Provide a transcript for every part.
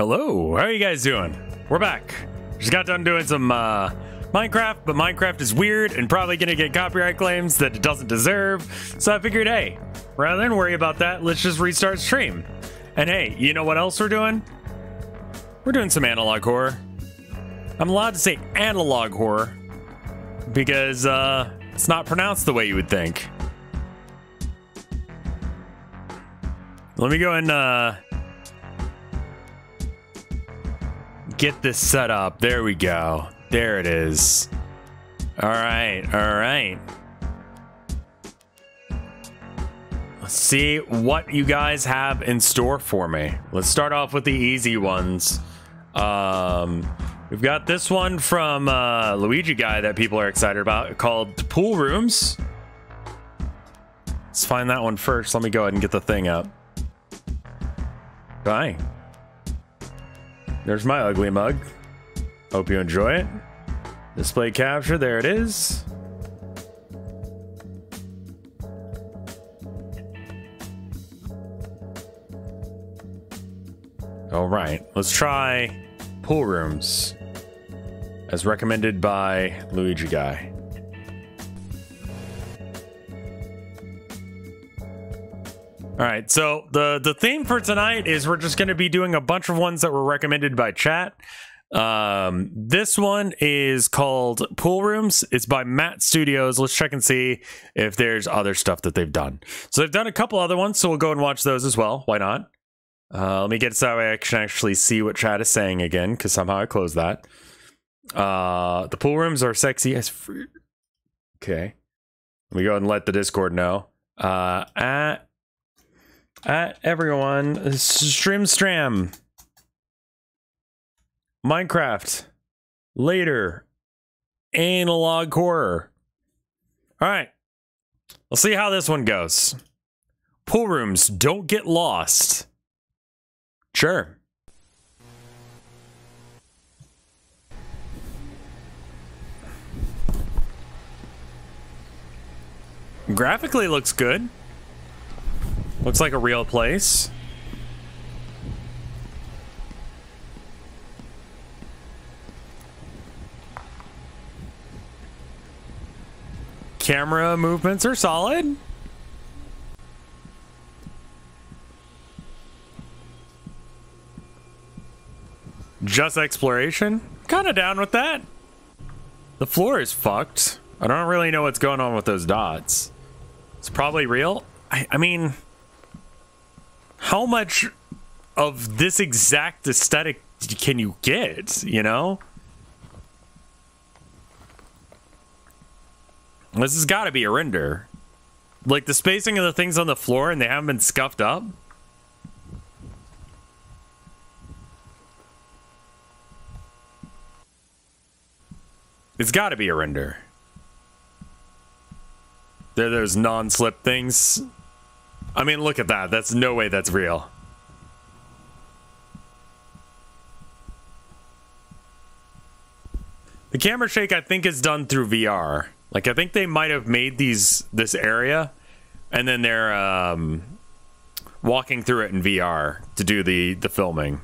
Hello, how are you guys doing? We're back. Just got done doing some uh, Minecraft, but Minecraft is weird and probably gonna get copyright claims that it doesn't deserve. So I figured, hey, rather than worry about that, let's just restart stream. And hey, you know what else we're doing? We're doing some analog horror. I'm allowed to say analog horror because uh, it's not pronounced the way you would think. Let me go and uh, get this set up. There we go. There it is. All right, all right. Let's see what you guys have in store for me. Let's start off with the easy ones. Um, we've got this one from uh, Luigi guy that people are excited about called Pool Rooms. Let's find that one first. Let me go ahead and get the thing up. Bye. There's my ugly mug. Hope you enjoy it. Display capture, there it is. All right, let's try pool rooms as recommended by Luigi Guy. All right, so the the theme for tonight is we're just going to be doing a bunch of ones that were recommended by chat. Um, this one is called Pool Rooms. It's by Matt Studios. Let's check and see if there's other stuff that they've done. So they've done a couple other ones, so we'll go and watch those as well. Why not? Uh, let me get so I can actually see what chat is saying again, because somehow I closed that. Uh, the pool rooms are sexy as fruit. Okay. Let me go and let the Discord know. Uh, at at everyone, Strim Stram, Minecraft, later, analog horror. All right, let's see how this one goes. Pool rooms don't get lost. Sure. Graphically looks good. Looks like a real place. Camera movements are solid. Just exploration? Kinda down with that. The floor is fucked. I don't really know what's going on with those dots. It's probably real. I, I mean, how much of this exact aesthetic can you get, you know? This has got to be a render. Like the spacing of the things on the floor and they haven't been scuffed up. It's got to be a render. There, those non-slip things. I mean, look at that. That's no way that's real. The camera shake, I think, is done through VR. Like, I think they might have made these this area, and then they're um, walking through it in VR to do the the filming.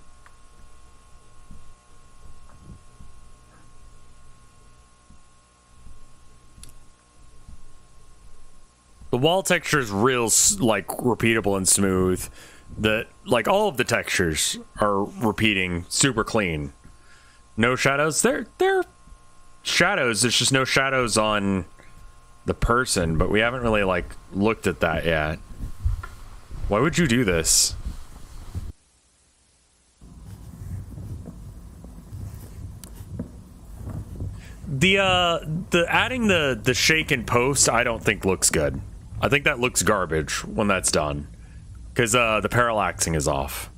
The wall texture is real, like repeatable and smooth. The like all of the textures are repeating, super clean. No shadows. They're they're shadows. There's just no shadows on the person, but we haven't really like looked at that yet. Why would you do this? The uh the adding the the shake and post I don't think looks good. I think that looks garbage when that's done. Because uh, the parallaxing is off.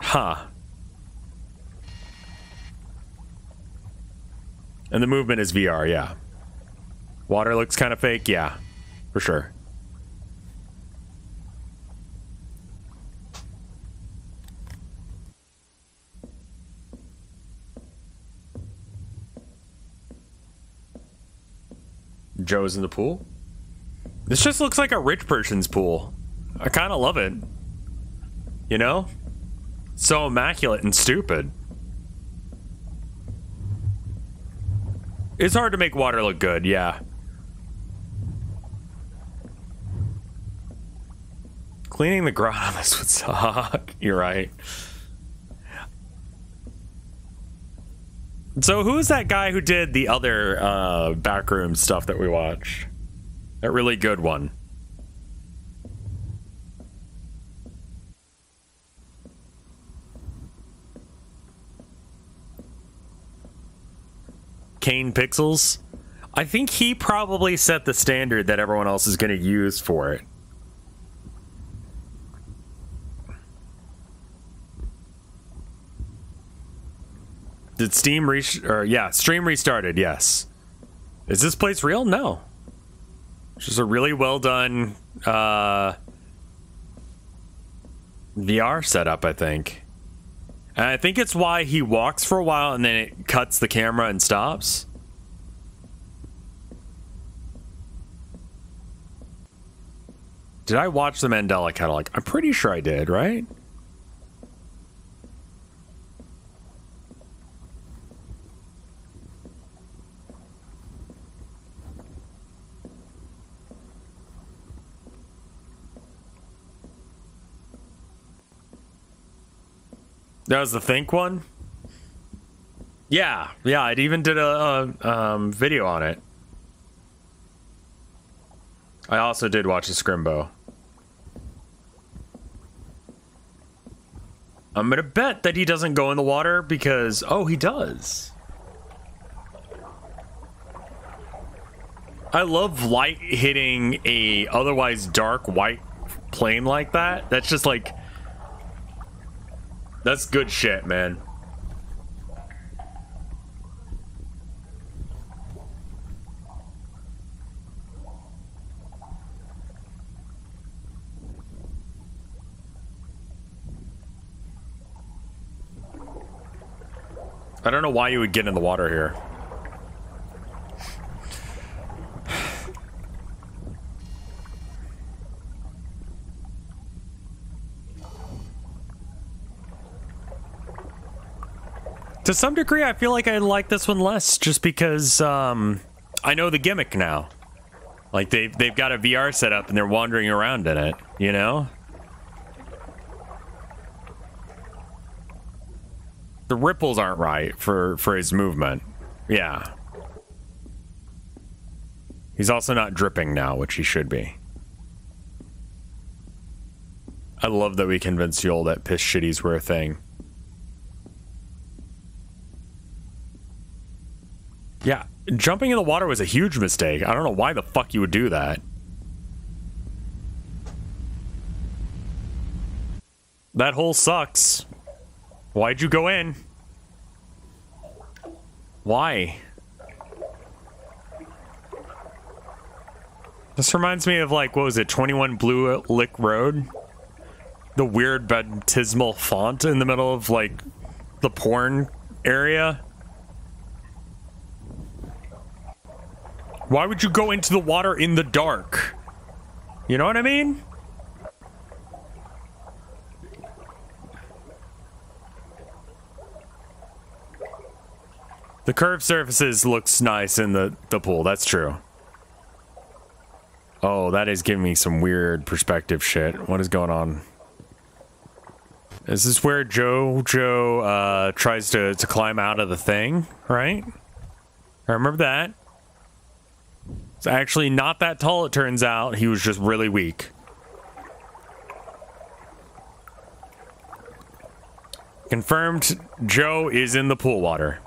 Huh. And the movement is VR, yeah. Water looks kind of fake, yeah. For sure. Joe's in the pool. This just looks like a rich person's pool. I kind of love it. You know? So immaculate and stupid. It's hard to make water look good, yeah. Cleaning the ground on this would suck. You're right. So who's that guy who did the other uh, backroom stuff that we watched? That really good one. Kane Pixels. I think he probably set the standard that everyone else is going to use for it. Did Steam re or yeah, stream restarted, yes. Is this place real? No. It's just a really well done uh VR setup, I think. And I think it's why he walks for a while and then it cuts the camera and stops. Did I watch the Mandela catalog? I'm pretty sure I did, right? That was the Think one? Yeah, yeah, I even did a, a um, video on it. I also did watch a Scrimbo. I'm gonna bet that he doesn't go in the water because, oh, he does. I love light hitting a otherwise dark white plane like that. That's just like that's good shit, man. I don't know why you would get in the water here. To some degree, I feel like I like this one less just because um, I know the gimmick now. Like they've they've got a VR setup and they're wandering around in it, you know? The ripples aren't right for for his movement. Yeah. He's also not dripping now, which he should be. I love that we convinced Yul that piss shitties were a thing. Yeah, jumping in the water was a huge mistake. I don't know why the fuck you would do that. That hole sucks. Why'd you go in? Why? This reminds me of like, what was it, 21 Blue Lick Road? The weird baptismal font in the middle of like the porn area. Why would you go into the water in the dark? You know what I mean? The curved surfaces looks nice in the, the pool, that's true. Oh, that is giving me some weird perspective shit. What is going on? Is this where Jojo uh, tries to, to climb out of the thing, right? I remember that. It's actually not that tall, it turns out. He was just really weak. Confirmed, Joe is in the pool water.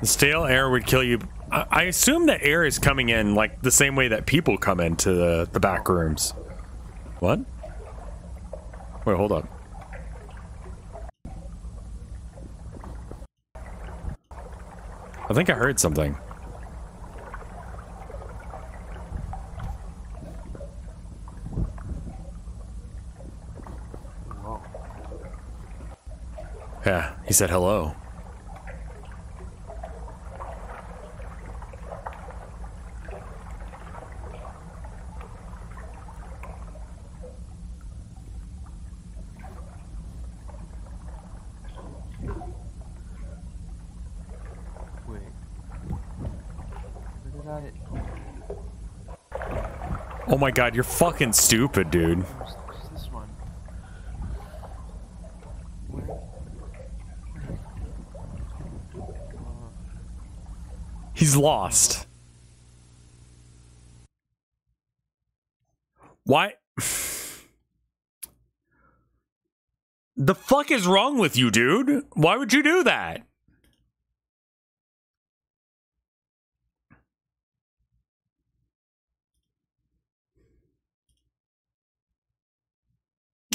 The stale air would kill you. I, I assume that air is coming in like the same way that people come into the, the back rooms. What? Wait, hold up. I think I heard something. Yeah, he said hello. Oh my god, you're fucking stupid, dude. He's lost. Why? the fuck is wrong with you, dude? Why would you do that?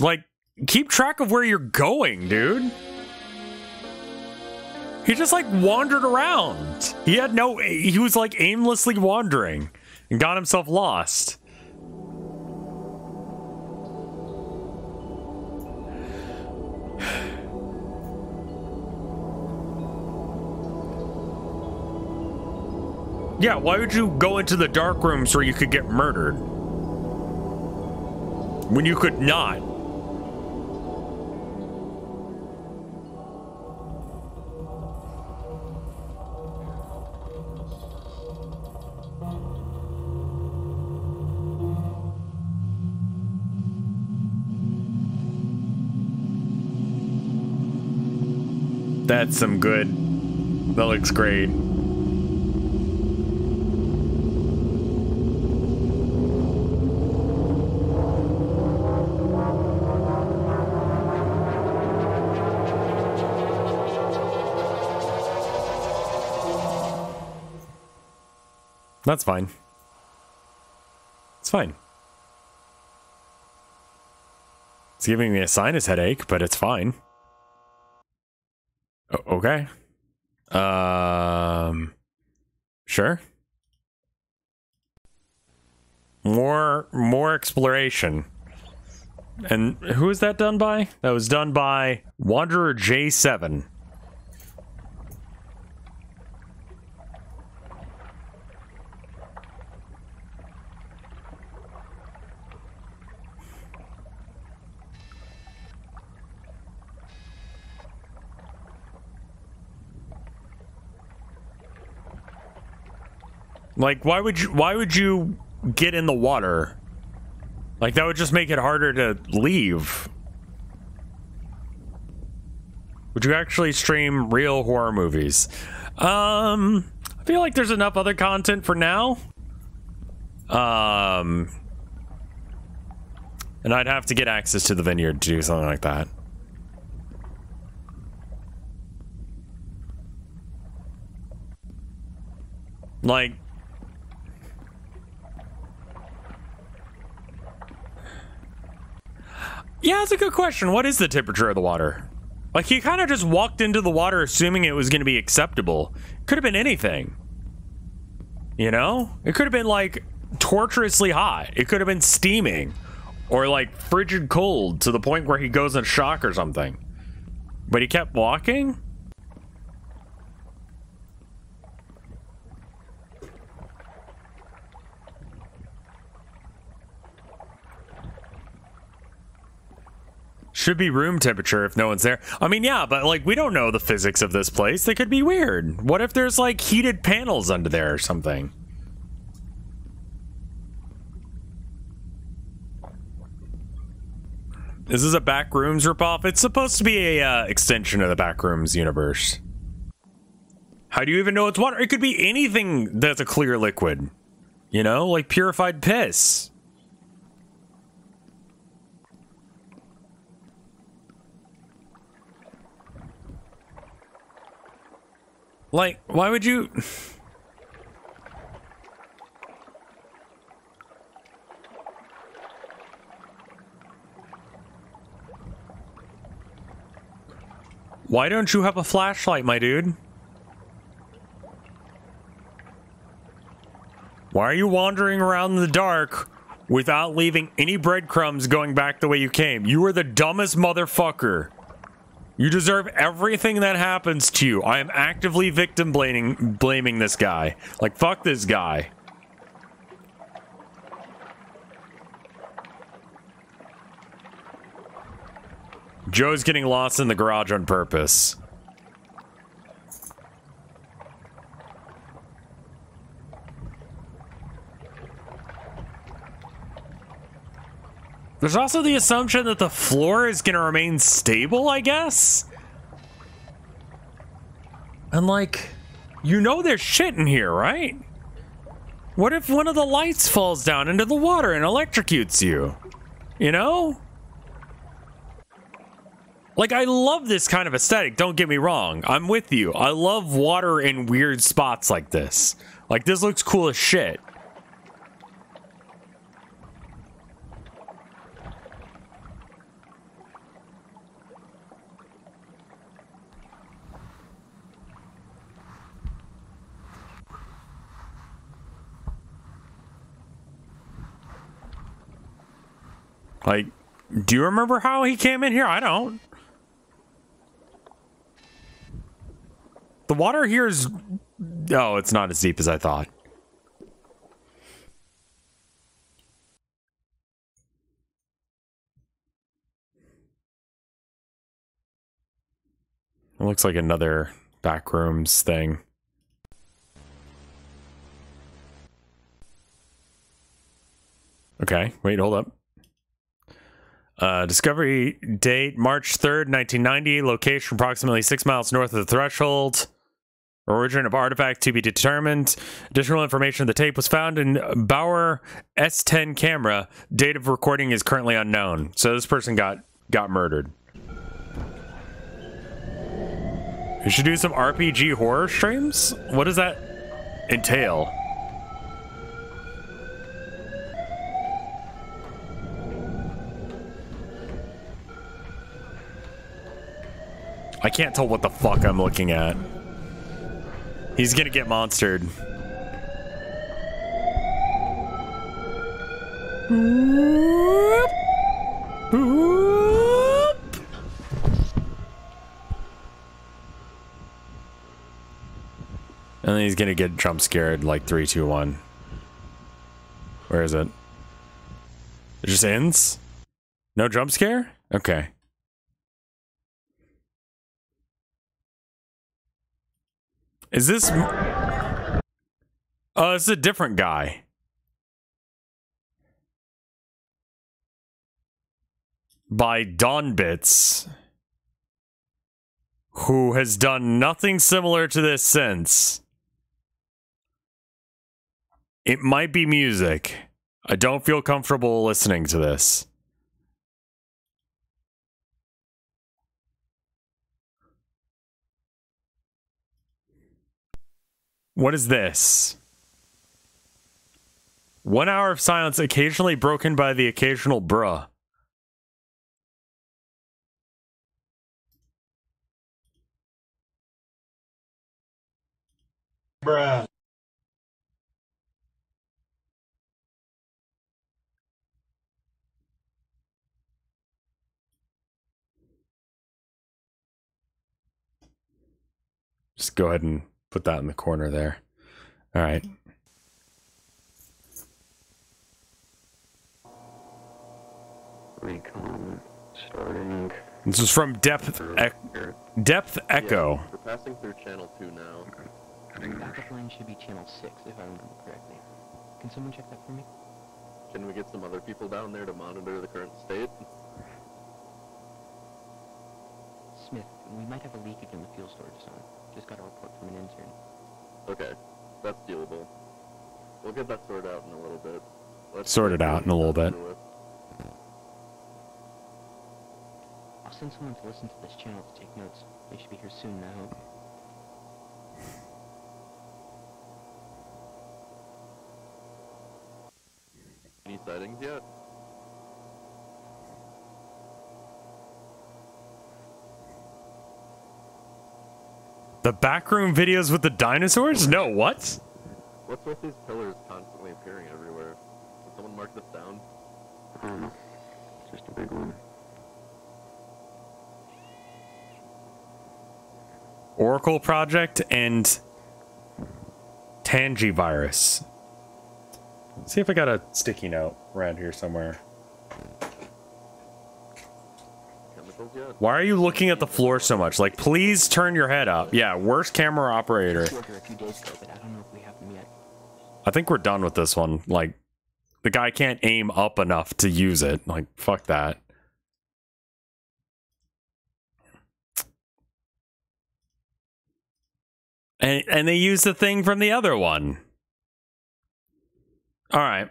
Like, keep track of where you're going, dude. He just like wandered around. He had no, he was like aimlessly wandering and got himself lost. Yeah, why would you go into the dark rooms where you could get murdered? When you could not. That's some good. That looks great. That's fine. It's fine. It's giving me a sinus headache, but it's fine. Okay. Um sure. More more exploration. And who is that done by? That was done by Wanderer J7. Like why would you why would you get in the water? Like that would just make it harder to leave. Would you actually stream real horror movies? Um I feel like there's enough other content for now. Um and I'd have to get access to the vineyard to do something like that. Like Yeah, that's a good question. What is the temperature of the water? Like he kind of just walked into the water assuming it was going to be acceptable. Could have been anything. You know? It could have been like torturously hot. It could have been steaming or like frigid cold to the point where he goes in shock or something. But he kept walking? Should be room temperature if no one's there. I mean, yeah, but like we don't know the physics of this place. They could be weird. What if there's like heated panels under there or something? This is a backrooms ripoff. It's supposed to be a uh, extension of the backrooms universe. How do you even know it's water? It could be anything that's a clear liquid. You know, like purified piss. Like, why would you? Why don't you have a flashlight, my dude? Why are you wandering around in the dark without leaving any breadcrumbs going back the way you came? You are the dumbest motherfucker. You deserve everything that happens to you. I am actively victim blaming blaming this guy. Like fuck this guy. Joe's getting lost in the garage on purpose. There's also the assumption that the floor is going to remain stable, I guess? And like, you know there's shit in here, right? What if one of the lights falls down into the water and electrocutes you? You know? Like, I love this kind of aesthetic, don't get me wrong. I'm with you. I love water in weird spots like this. Like, this looks cool as shit. Like, do you remember how he came in here? I don't. The water here is... Oh, it's not as deep as I thought. It looks like another backrooms thing. Okay, wait, hold up. Uh, discovery date March 3rd, 1990. Location approximately six miles north of the threshold. Origin of artifact to be determined. Additional information the tape was found in Bauer S10 camera. Date of recording is currently unknown. So this person got got murdered. We should do some RPG horror streams? What does that entail? I can't tell what the fuck I'm looking at. He's gonna get monstered. Whoop. Whoop. And then he's gonna get jump scared like three, two, one. Where is it? It just ends? No jump scare? Okay. Is this? Oh, uh, it's a different guy. By Don Bits, who has done nothing similar to this since. It might be music. I don't feel comfortable listening to this. What is this? One hour of silence, occasionally broken by the occasional bruh. Bruh. Just go ahead and put that in the corner there. All right. Recon starting. This is from Depth e- Depth Echo. We're passing through channel two now. Backup line should be channel 6, if I remember correctly. Can someone check that for me? Can we get some other people down there to monitor the current state? Smith, we might have a leakage in the fuel storage zone. Just got a report from an intern. Okay, that's dealable. We'll get that sorted out in a little bit. Let's Sort it out in a little bit. through. I'll send someone to listen to this channel to take notes. They should be here soon, I hope. Any sightings yet? The backroom videos with the dinosaurs? No, what? What's with these pillars constantly appearing everywhere? Did someone mark this down? I don't know. Just a big one. Oracle Project and Tangivirus. Let's see if I got a sticky note around here somewhere. Why are you looking at the floor so much? Like, please turn your head up. Yeah, worst camera operator. I think we're done with this one. Like, the guy can't aim up enough to use it. Like, fuck that. And and they use the thing from the other one. All right.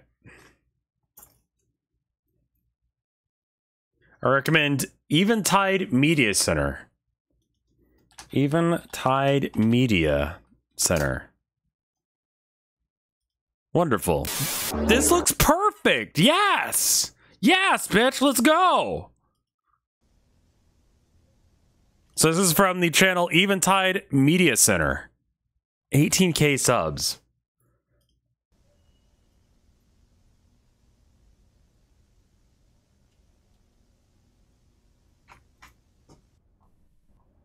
I recommend Eventide Media Center. Eventide Media Center. Wonderful. This looks perfect. Yes. Yes, bitch. Let's go. So this is from the channel Eventide Media Center. 18k subs.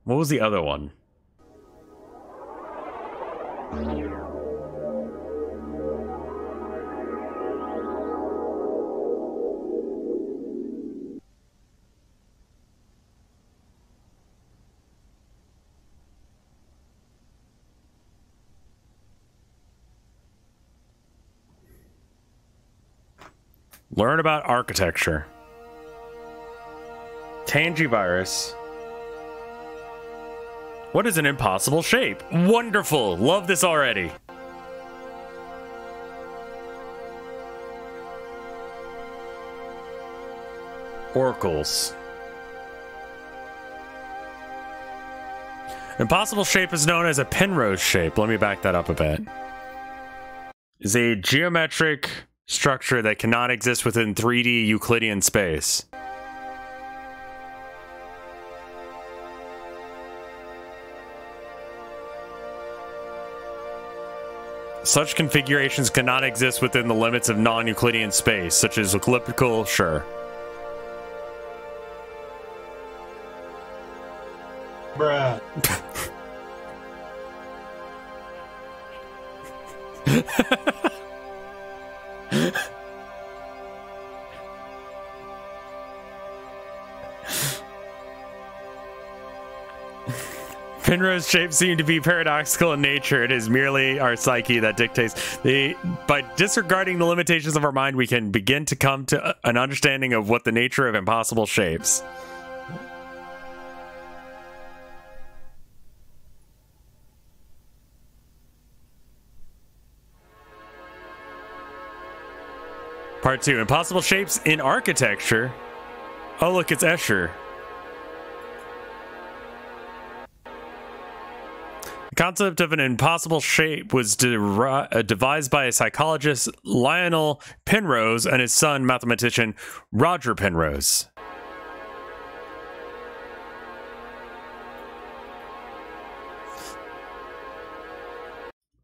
What was the other one? Learn about architecture. Tangivirus. What is an impossible shape? Wonderful. Love this already. Oracles. Impossible shape is known as a Penrose shape. Let me back that up a bit. Is a geometric structure that cannot exist within 3D Euclidean space. Such configurations cannot exist within the limits of non-Euclidean space, such as elliptical, sure. Bruh. Penrose shapes seem to be paradoxical in nature. It is merely our psyche that dictates. The, by disregarding the limitations of our mind, we can begin to come to an understanding of what the nature of impossible shapes. Part two: Impossible shapes in architecture. Oh, look, it's Escher. Concept of an impossible shape was uh, devised by a psychologist Lionel Penrose and his son, mathematician Roger Penrose.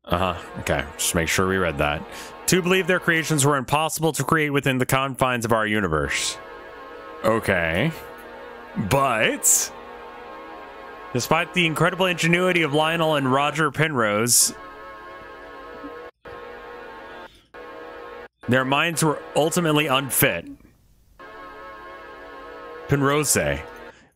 Uh huh. Okay. Just make sure we read that. To believe their creations were impossible to create within the confines of our universe. Okay. But. Despite the incredible ingenuity of Lionel and Roger Penrose, their minds were ultimately unfit. Penrose.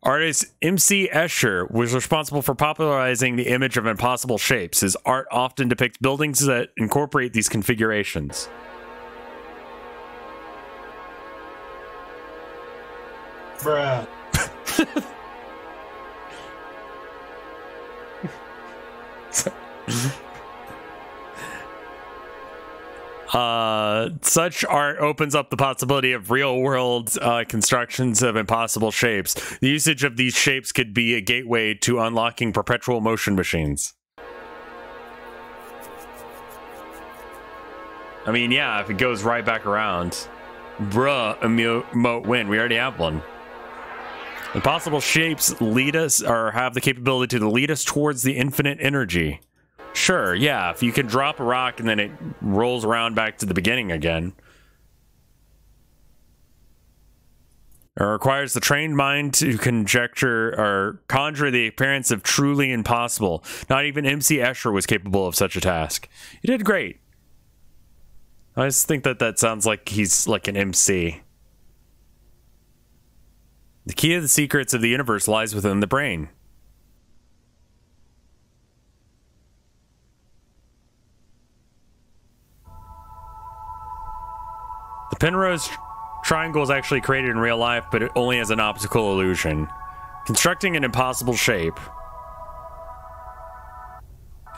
Artist M.C. Escher was responsible for popularizing the image of impossible shapes. His art often depicts buildings that incorporate these configurations. Bruh. Uh, such art opens up the possibility of real world uh, constructions of impossible shapes. The usage of these shapes could be a gateway to unlocking perpetual motion machines. I mean, yeah, if it goes right back around. Bruh, emote win. We already have one. Impossible shapes lead us or have the capability to lead us towards the infinite energy. Sure, yeah, if you can drop a rock and then it rolls around back to the beginning again. It requires the trained mind to conjecture or conjure the appearance of truly impossible. Not even MC Escher was capable of such a task. You did great. I just think that that sounds like he's like an MC. The key to the secrets of the universe lies within the brain. The Penrose triangle is actually created in real life, but it only as an optical illusion, constructing an impossible shape.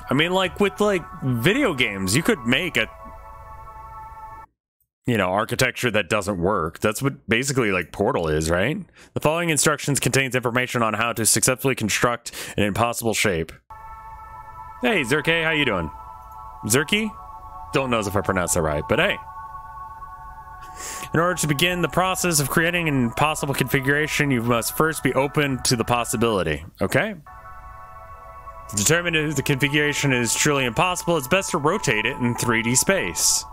I mean, like with like video games, you could make a you know architecture that doesn't work. That's what basically like Portal is, right? The following instructions contains information on how to successfully construct an impossible shape. Hey, Zerke, how you doing? Zerky? Don't know if I pronounced that right, but hey. In order to begin the process of creating an impossible configuration, you must first be open to the possibility. Okay? To determine if the configuration is truly impossible, it's best to rotate it in 3D space.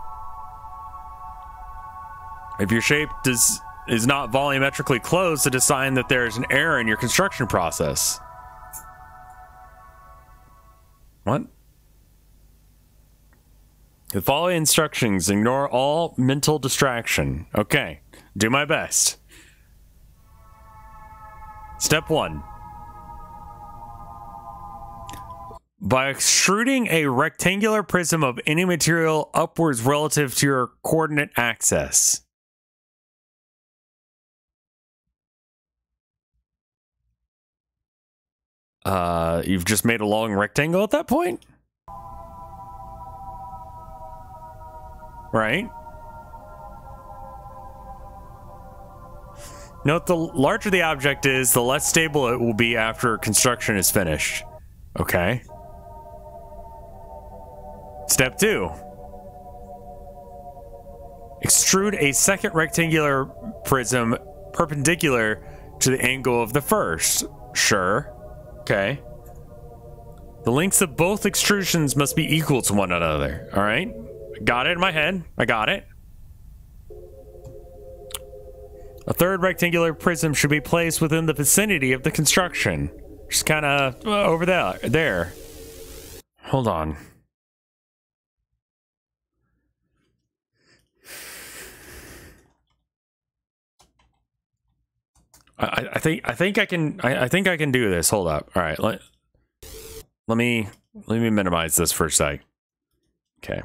If your shape does is not volumetrically closed, it is a sign that there is an error in your construction process. What? The following instructions ignore all mental distraction. Okay, do my best. Step one. By extruding a rectangular prism of any material upwards relative to your coordinate axis. Uh, you've just made a long rectangle at that point? Right? Note the larger the object is, the less stable it will be after construction is finished. Okay. Step two. Extrude a second rectangular prism perpendicular to the angle of the first. Sure. Okay. The lengths of both extrusions must be equal to one another. All right. Got it in my head. I got it. A third rectangular prism should be placed within the vicinity of the construction. Just kind of over there. There. Hold on. I, I think I think I can I, I think I can do this. Hold up. All right. Let, let me let me minimize this for a sec. Okay.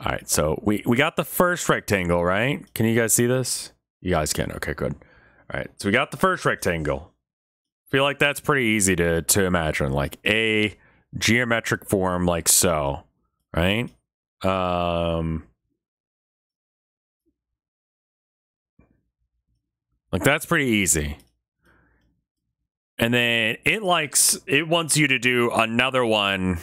All right, so we, we got the first rectangle, right? Can you guys see this? You guys can. Okay, good. All right, so we got the first rectangle. feel like that's pretty easy to, to imagine, like a geometric form like so, right? Um, like that's pretty easy. And then it likes, it wants you to do another one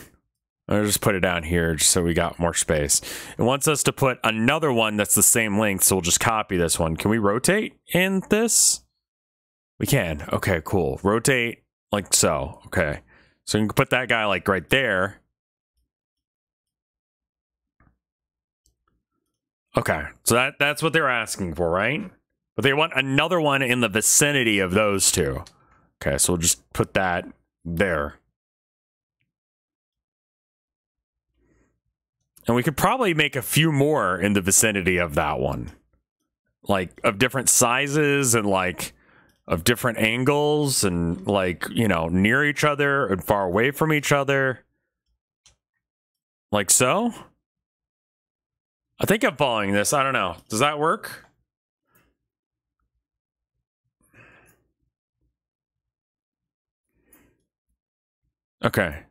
I'll just put it down here just so we got more space. It wants us to put another one that's the same length, so we'll just copy this one. Can we rotate in this? We can. Okay, cool. Rotate like so. Okay. So you can put that guy like right there. Okay. So that that's what they're asking for, right? But they want another one in the vicinity of those two. Okay, so we'll just put that there. And we could probably make a few more in the vicinity of that one. Like of different sizes and like of different angles and like, you know, near each other and far away from each other. Like so? I think I'm following this. I don't know. Does that work? Okay.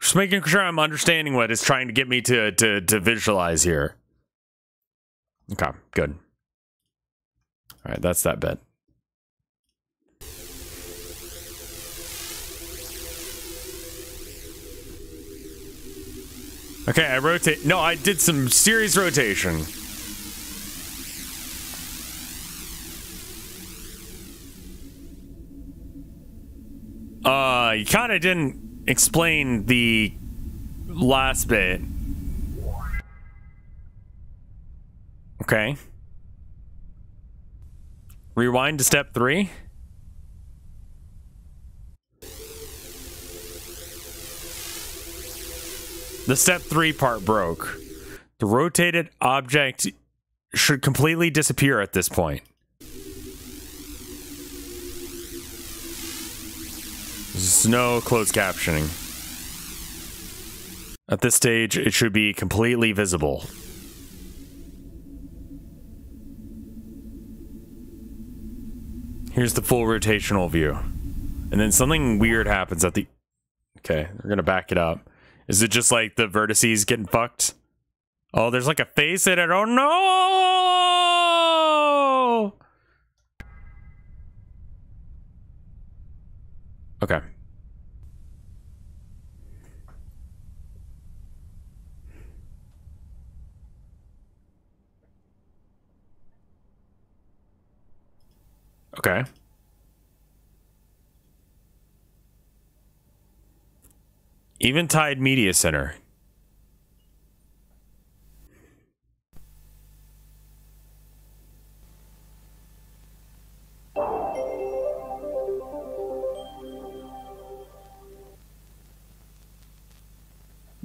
Just making sure I'm understanding what it's trying to get me to to to visualize here. Okay, good. All right, that's that bit. Okay, I rotate. No, I did some series rotation. Uh, you kind of didn't explain the last bit. Okay. Rewind to step three. The step three part broke. The rotated object should completely disappear at this point. There's no closed captioning. At this stage, it should be completely visible. Here's the full rotational view. And then something weird happens at the... Okay, we're gonna back it up. Is it just like the vertices getting fucked? Oh, there's like a face in it. Oh no! Okay. Okay. Eventide Media Center.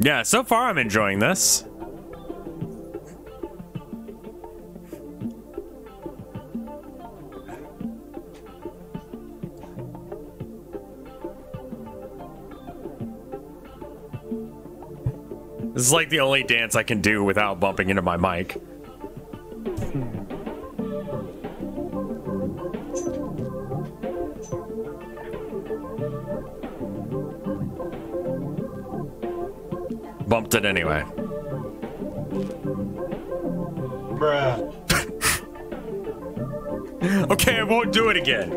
Yeah, so far I'm enjoying this. This is like the only dance I can do without bumping into my mic. Bumped it anyway. Bruh. Okay, I won't do it again.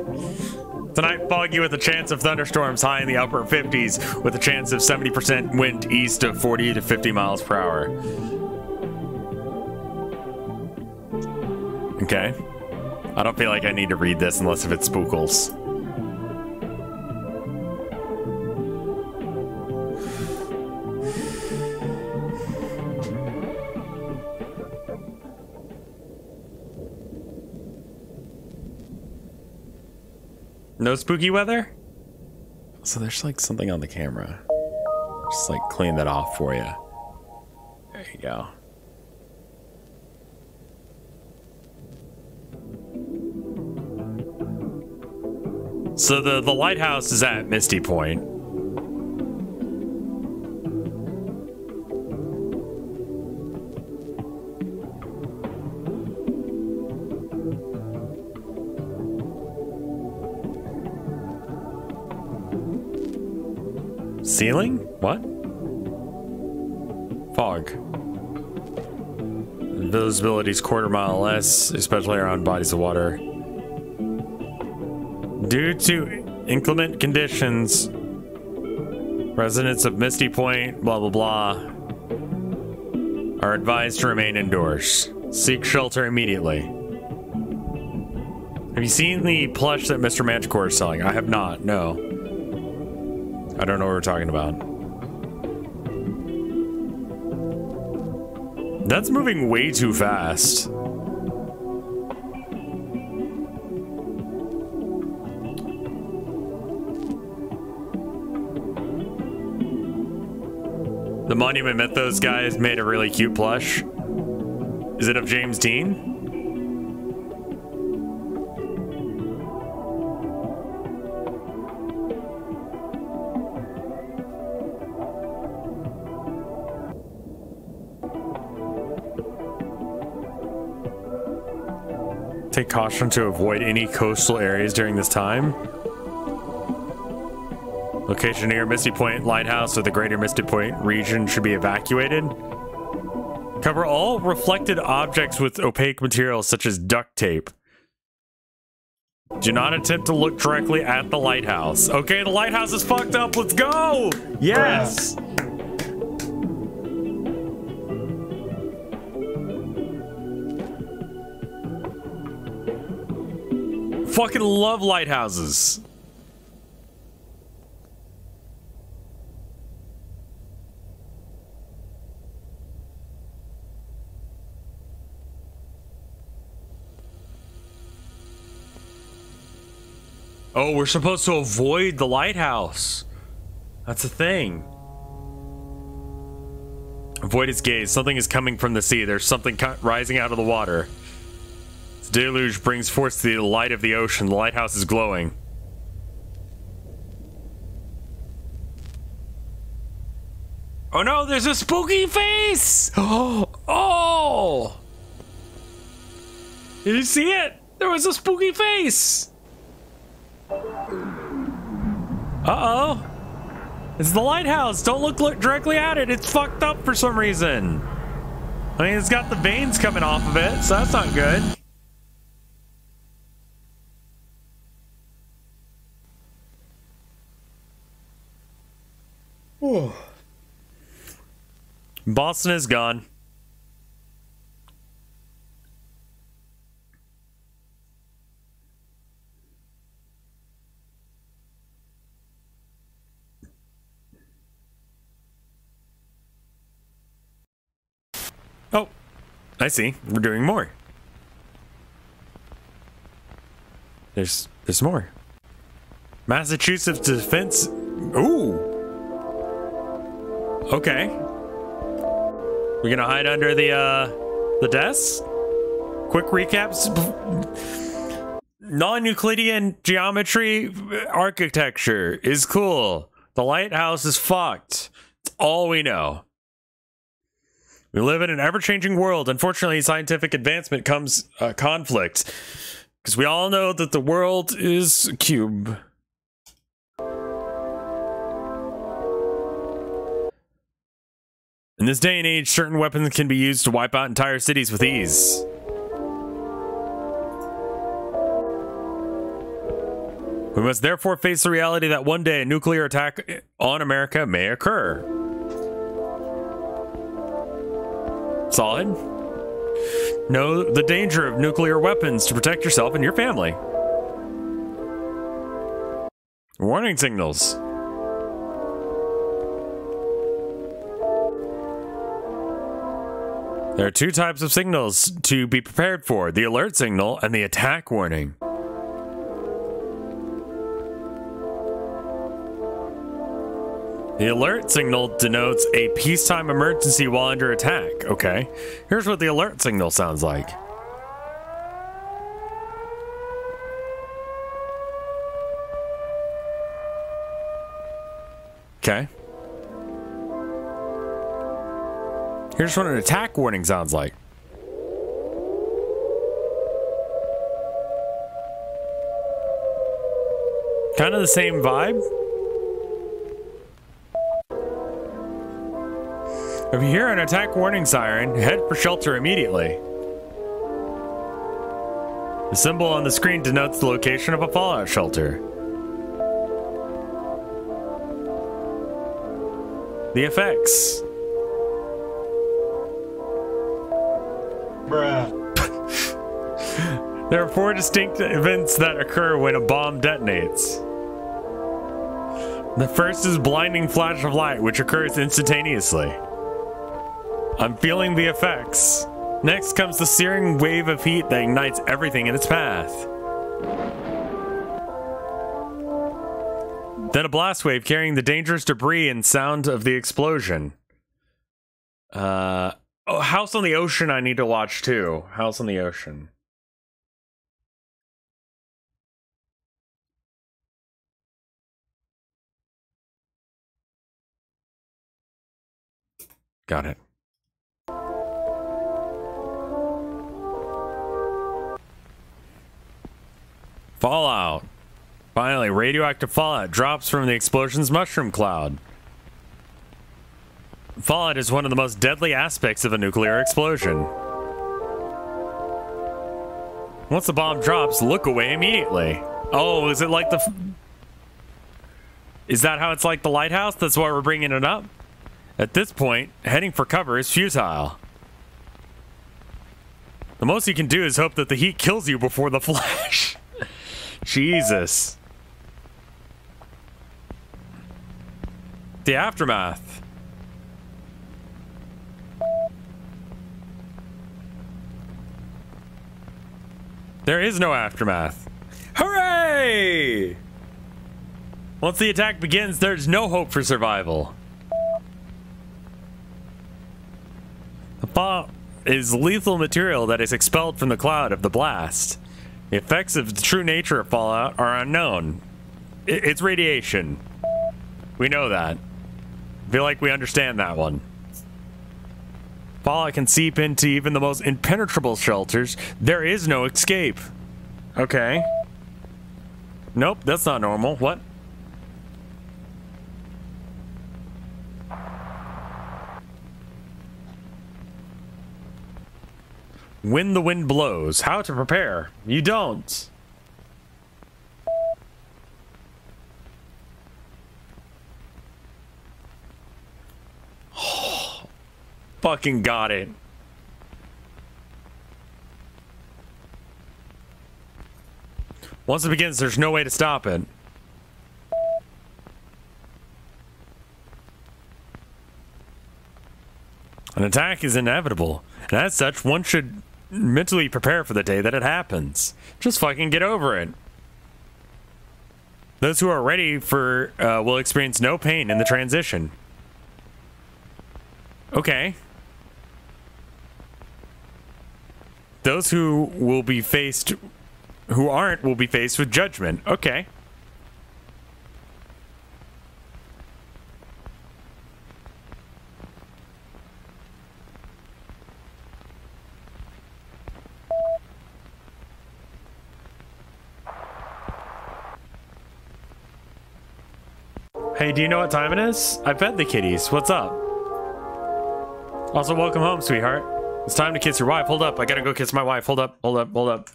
Tonight, foggy with a chance of thunderstorms high in the upper 50s, with a chance of 70% wind east of 40 to 50 miles per hour. Okay. I don't feel like I need to read this unless if it's spookles. No spooky weather? So there's like something on the camera. Just like clean that off for you. There you go. So the the lighthouse is at Misty Point. Ceiling? What? Fog. Visibility's quarter mile less, especially around bodies of water. Due to inclement conditions, residents of Misty Point, blah blah blah, are advised to remain indoors. Seek shelter immediately. Have you seen the plush that Mr. Manticore is selling? I have not, no. I don't know what we're talking about. That's moving way too fast. The Monument Mythos guys made a really cute plush. Is it of James Dean? Caution to avoid any coastal areas during this time. Location near Misty Point Lighthouse or the greater Misty Point region should be evacuated. Cover all reflected objects with opaque materials such as duct tape. Do not attempt to look directly at the lighthouse. Okay, the lighthouse is fucked up. Let's go. Yes. Fucking love lighthouses. Oh, we're supposed to avoid the lighthouse. That's a thing. Avoid its gaze. Something is coming from the sea. There's something rising out of the water. Its deluge brings forth the light of the ocean. The lighthouse is glowing. Oh no, there's a spooky face! Oh! Oh! Did you see it? There was a spooky face! Uh-oh. It's the lighthouse. Don't look, look directly at it. It's fucked up for some reason. I mean, it's got the veins coming off of it, so that's not good. Boston is gone. Oh, I see. We're doing more. There's there's more. Massachusetts defense. Ooh. Okay. We're gonna hide under the uh the desk. Quick recaps. Non-Euclidean geometry architecture is cool. The lighthouse is fucked. It's all we know. We live in an ever-changing world. Unfortunately, scientific advancement comes uh, conflict because we all know that the world is cube. In this day and age, certain weapons can be used to wipe out entire cities with ease. We must therefore face the reality that one day a nuclear attack on America may occur. Solid. Know the danger of nuclear weapons to protect yourself and your family. Warning signals. There are two types of signals to be prepared for the alert signal and the attack warning. The alert signal denotes a peacetime emergency while under attack. Okay. Here's what the alert signal sounds like. Okay. Here's what an attack warning sounds like. Kind of the same vibe. If you hear an attack warning siren, head for shelter immediately. The symbol on the screen denotes the location of a fallout shelter. The effects. Bruh. There are four distinct events that occur when a bomb detonates. The first is blinding flash of light, which occurs instantaneously. I'm feeling the effects. Next comes the searing wave of heat that ignites everything in its path. Then a blast wave carrying the dangerous debris and sound of the explosion. Uh oh, House on the Ocean I need to watch too. House on the Ocean. Got it. Fallout. Finally, radioactive fallout drops from the explosion's mushroom cloud. Fallout is one of the most deadly aspects of a nuclear explosion. Once the bomb drops, look away immediately. Oh, is it like the... Is that how it's like the lighthouse? That's why we're bringing it up? At this point, heading for cover is futile. The most you can do is hope that the heat kills you before the flash. Jesus. The aftermath. There is no aftermath. Hooray! Once the attack begins, there's no hope for survival. The fallout is lethal material that is expelled from the cloud of the blast. The effects of the true nature of fallout are unknown. It's radiation. We know that. I feel like we understand that one. Fallout can seep into even the most impenetrable shelters. There is no escape. Okay. Nope, that's not normal. What? When the wind blows. How to prepare? You don't. Fucking got it. Once it begins, there's no way to stop it. An attack is inevitable, and as such, one should mentally prepare for the day that it happens. Just fucking get over it. Those who are ready for uh, will experience no pain in the transition. Okay. Those who will be faced, who aren't, will be faced with judgment. Okay. Hey, do you know what time it is? I fed the kitties. What's up? Also, welcome home, sweetheart. It's time to kiss your wife. Hold up. I gotta go kiss my wife. Hold up. Hold up. Hold up.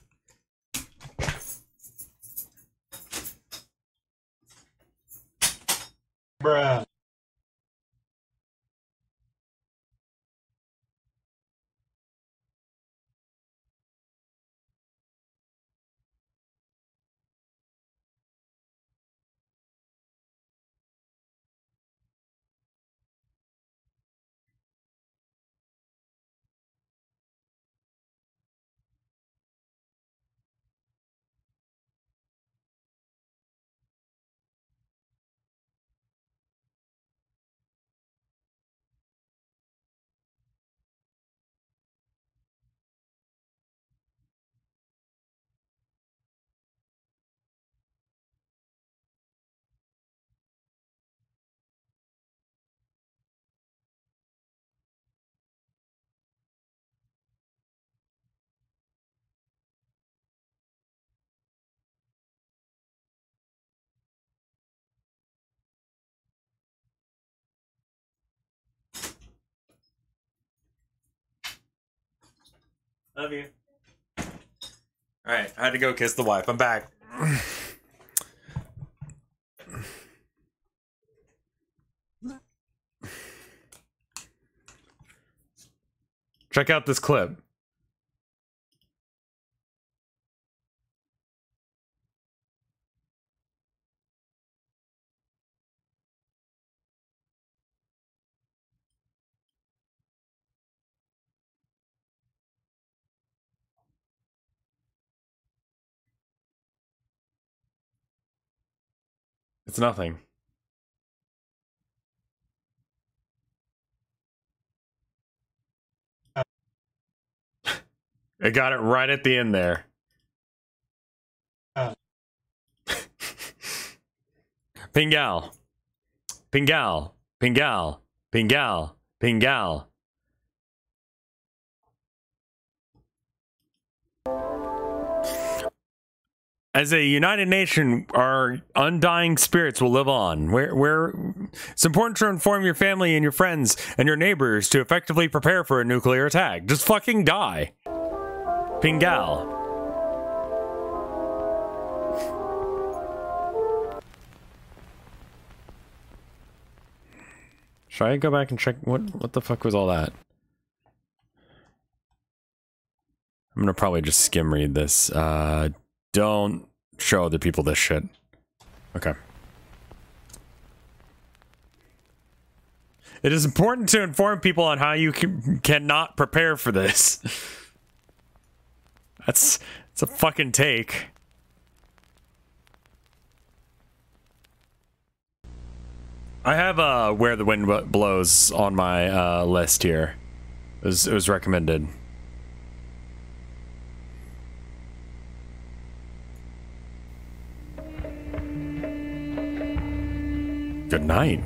Love you. All right, I had to go kiss the wife. I'm back. Check out this clip. It's nothing. I got it right at the end there. Uh. Pingal. Pingal. Pingal. Pingal. Pingal. As a united nation, our undying spirits will live on. Where, it's important to inform your family and your friends and your neighbors to effectively prepare for a nuclear attack. Just fucking die. Pingal. Should I go back and check what what the fuck was all that? I'm gonna probably just skim read this. Uh, don't show other people this shit. Okay. It is important to inform people on how you can, cannot prepare for this. That's it's a fucking take. I have uh where the wind blows on my uh list here. It was, it was recommended. Good night.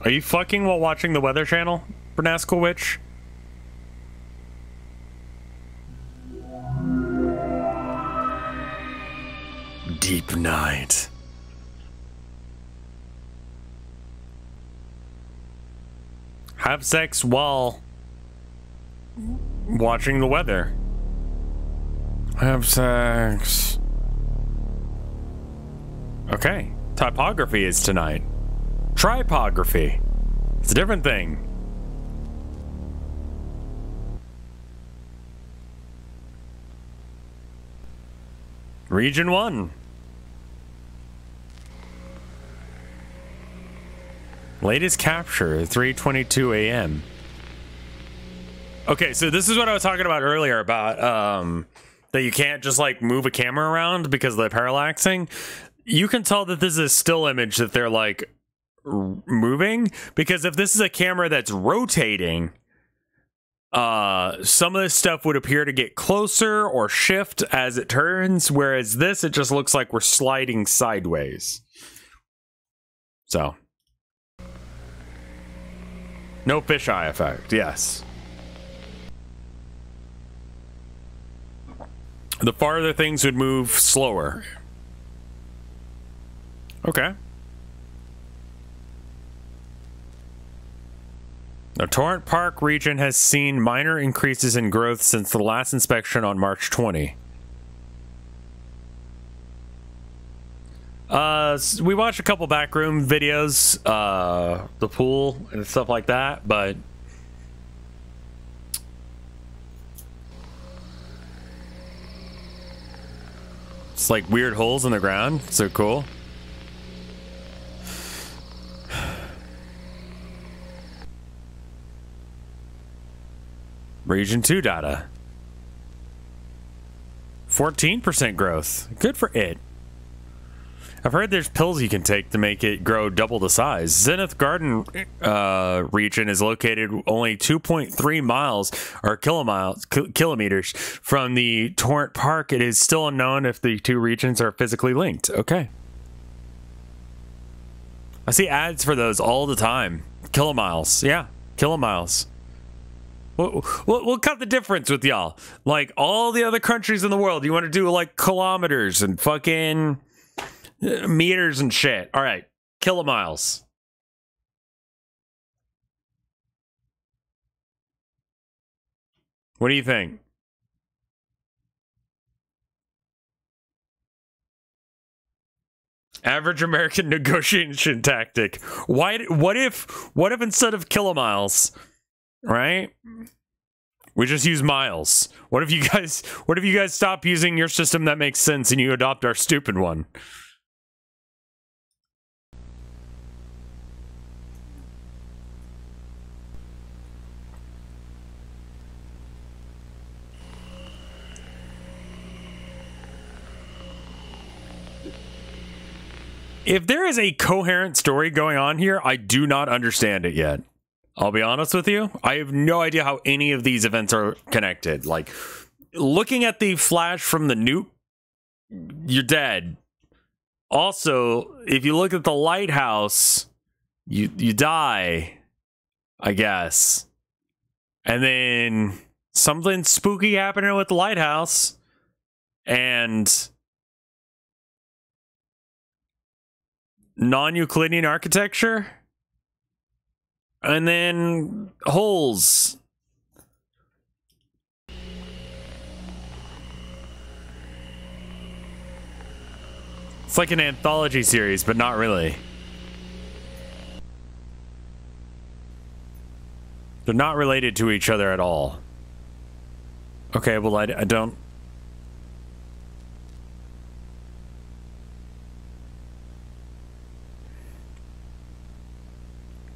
Are you fucking while watching the Weather Channel, Bernascal Witch? Deep night. Have sex while watching the weather. Have sex. Okay. Typography is tonight. Tripography. It's a different thing. Region 1. Latest capture, 3:22 a.m. Okay, so this is what I was talking about earlier about um that you can't just like move a camera around because of the parallaxing. You can tell that this is a still image that they're like moving because if this is a camera that's rotating uh some of this stuff would appear to get closer or shift as it turns whereas this it just looks like we're sliding sideways. So. No fisheye effect yes. The farther things would move slower. Okay The Torrent Park region has seen minor increases in growth since the last inspection on March 20. Uh, we watched a couple backroom videos, uh, the pool and stuff like that, but it's like weird holes in the ground. So cool. Region 2 data. 14% growth. Good for it. I've heard there's pills you can take to make it grow double the size. Zenith Garden uh, region is located only 2.3 miles or kilomiles, ki- kilometers from the Torrent Park. It is still unknown if the two regions are physically linked. Okay. I see ads for those all the time. Kilomiles. Yeah, kilomiles. We'll, we'll, cut the difference with y'all. Like all the other countries in the world, you want to do like kilometers and fucking uh, meters and shit. All right, kilomiles. What do you think? Average American negotiation tactic. Why? What if? What if instead of kilomiles, right? Mm-hmm. We just use miles. What if you guys? What if you guys stop using your system that makes sense and you adopt our stupid one? If there is a coherent story going on here, I do not understand it yet. I'll be honest with you. I have no idea how any of these events are connected. Like looking at the flash from the nuke, you're dead. Also, if you look at the lighthouse, you you die, I guess. And then something spooky happening with the lighthouse and non-Euclidean architecture and then holes. It's like an anthology series, but not really. They're not related to each other at all. Okay, well, I, I don't.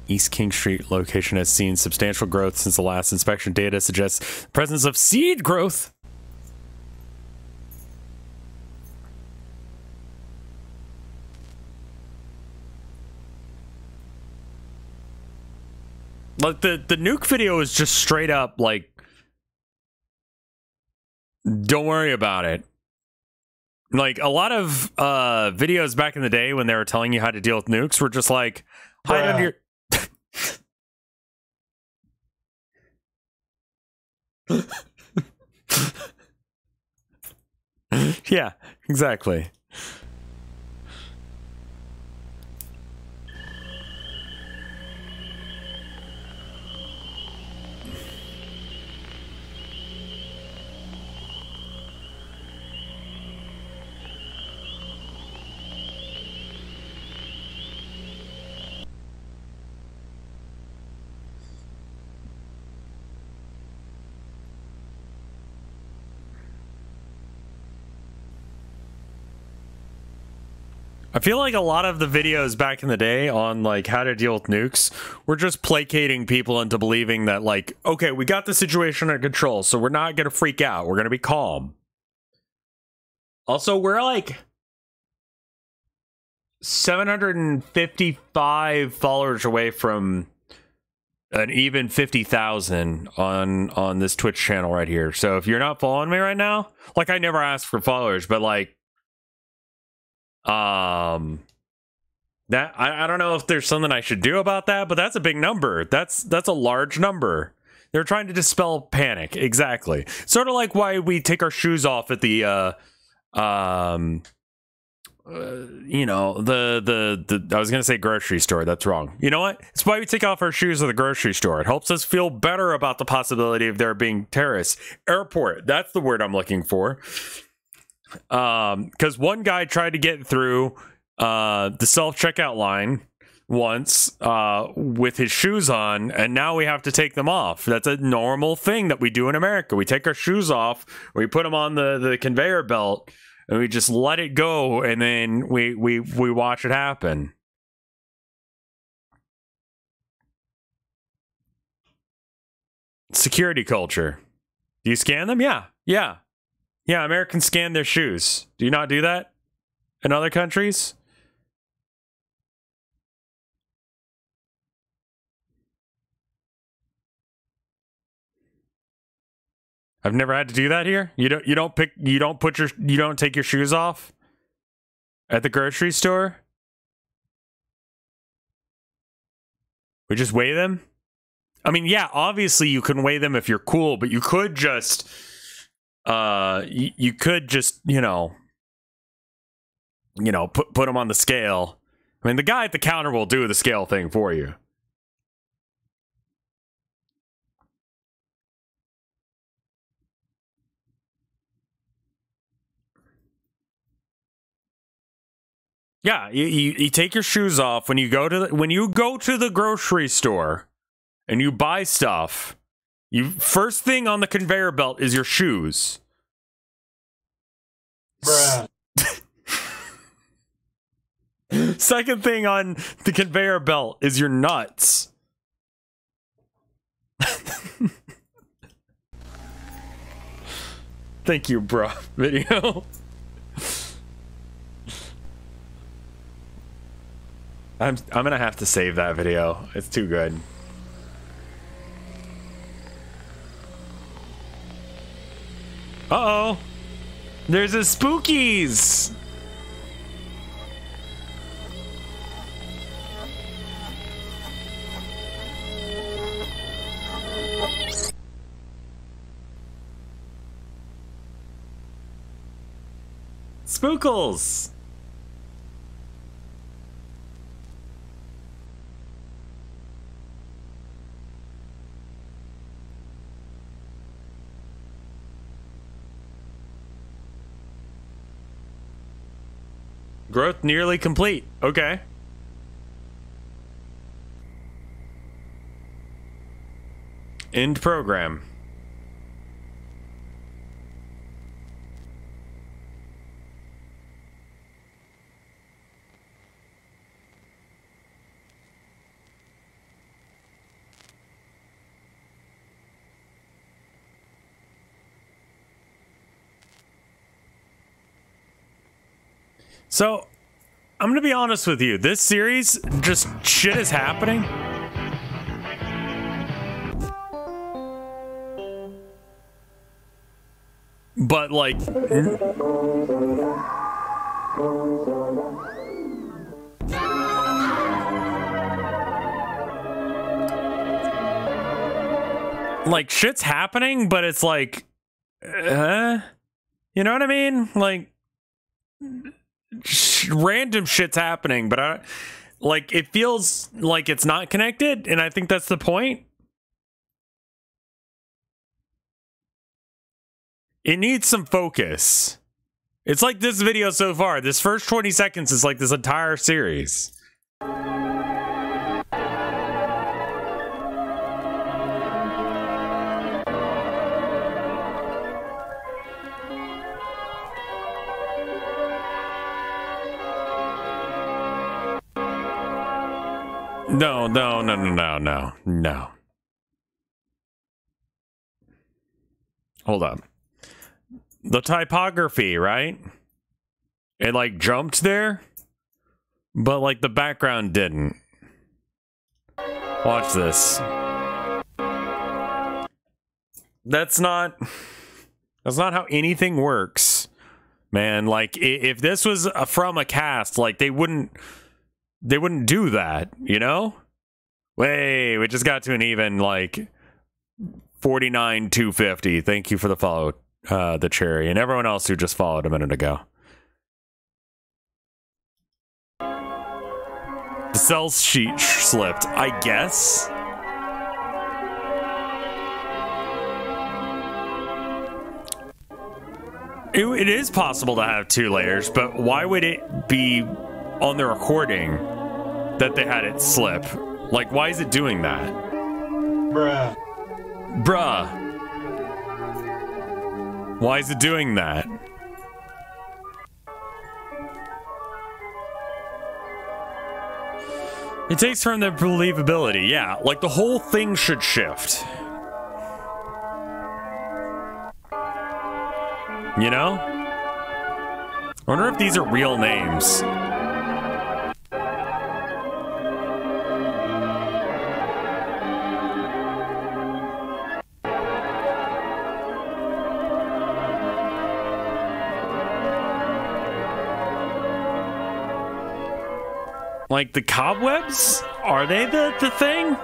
East King Street location has seen substantial growth since the last inspection. Data suggests presence of seed growth. Like the the nuke video is just straight up like don't worry about it. Like a lot of uh videos back in the day when they were telling you how to deal with nukes were just like hide Bruh. under your yeah, exactly. I feel like a lot of the videos back in the day on like how to deal with nukes were just placating people into believing that like, okay, we got the situation under control, so we're not gonna freak out. We're gonna be calm. Also, we're like 755 followers away from an even 50,000 on on this Twitch channel right here. So if you're not following me right now, like I never asked for followers, but like um that I, I don't know if there's something I should do about that, but that's a big number. That's that's a large number. They're trying to dispel panic. Exactly. Sort of like why we take our shoes off at the uh um uh, you know the, the the I was gonna say grocery store. That's wrong. You know what? It's why we take off our shoes at the grocery store. It helps us feel better about the possibility of there being terrorists. Airport. That's the word I'm looking for um because one guy tried to get through uh the self-checkout line once uh with his shoes on and now we have to take them off. That's a normal thing that we do in america. We take our shoes off we put them on the the conveyor belt and we just let it go and then we we we watch it happen. Security culture. Do you scan them? Yeah. Yeah yeah, Americans scan their shoes. Do you not do that in other countries? I've never had to do that here. You don't you don't pick you don't put your you don't take your shoes off at the grocery store? We just weigh them? I mean, yeah, obviously you can weigh them if you're cool, but you could just uh you, could just you know you know put put them on the scale. I mean the guy at the counter will do the scale thing for you. Yeah you, you, you take your shoes off. When you go to the, when you go to the grocery store and you buy stuff you first thing on the conveyor belt is your shoes Bruh. Second thing on the conveyor belt is your nuts. Thank you, bro. Video. I'm I'm gonna have to save that video. It's too good. Uh oh. There's a spookies. Spookles. Growth nearly complete. Okay. End program. So, I'm gonna be honest with you. This series, just shit is happening. But like, like shit's happening, but it's like, uh, you know what I mean? Like, sh- random shit's happening, but I like it feels like it's not connected, and I think that's the point. It needs some focus. It's like this video so far. This first 20 seconds is like this entire series. No, no, no, no, no, no, no. Hold on. The typography, right? It like jumped there, but like the background didn't. Watch this. That's not. That's not how anything works, man. Like if this was from a cast, like they wouldn't they wouldn't do that, you know? Wait, we just got to an even like 49 250. Thank you for the follow, uh, the cherry, and everyone else who just followed a minute ago. The sales sheet slipped, I guess. It, it is possible to have two layers, but why would it be on the recording that they had it slip? Like, why is it doing that? Bruh. Bruh. Why is it doing that? It takes from the believability, yeah. Like the whole thing should shift. You know? I wonder if these are real names. Like the cobwebs? Are they the, the thing?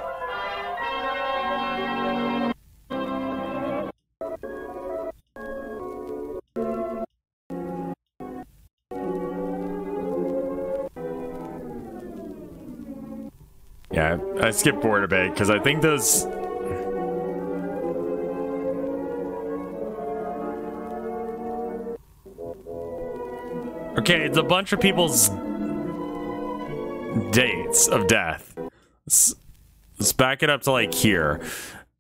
Yeah, I skipped forward a bit because I think those. Okay, it's a bunch of people's dates of death. Let's, let's back it up to like here.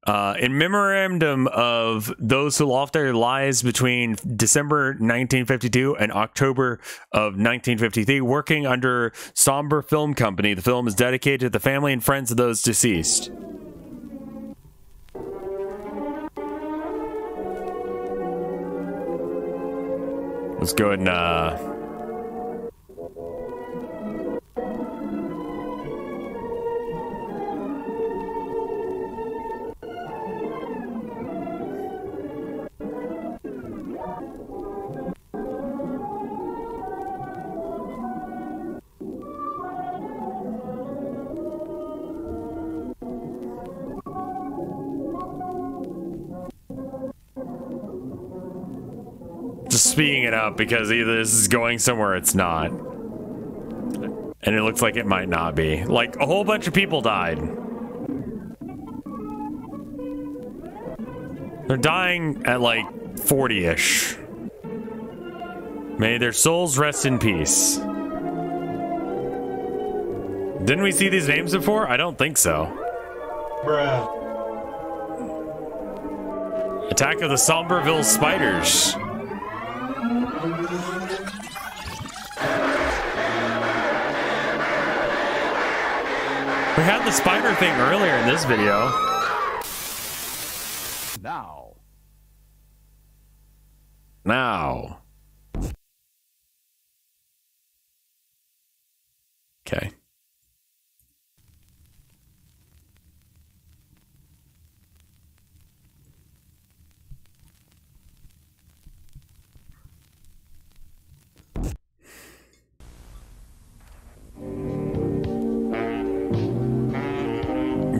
Uh, in memorandum of those who lost their lives between December 1952 and October of 1953, working under Somber Film Company, the film is dedicated to the family and friends of those deceased. Let's go ahead and uh, speeding it up because either this is going somewhere it's not. And it looks like it might not be. Like, a whole bunch of people died. They're dying at like 40 ish. May their souls rest in peace. Didn't we see these names before? I don't think so. Bruh. Attack of the Somberville Spiders. Had the spider thing earlier in this video. Now, Now.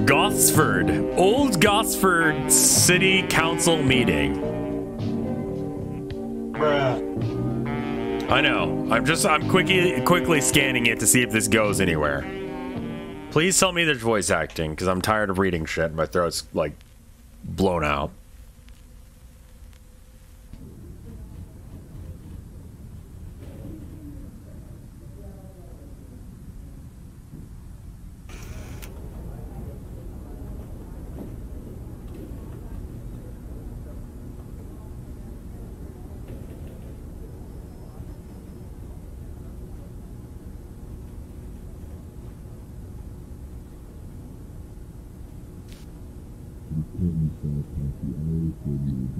Gosford, Old Gosford City Council meeting. Bruh. I know. I'm just I'm quickly quickly scanning it to see if this goes anywhere. Please tell me there's voice acting because I'm tired of reading shit. My throat's like blown out.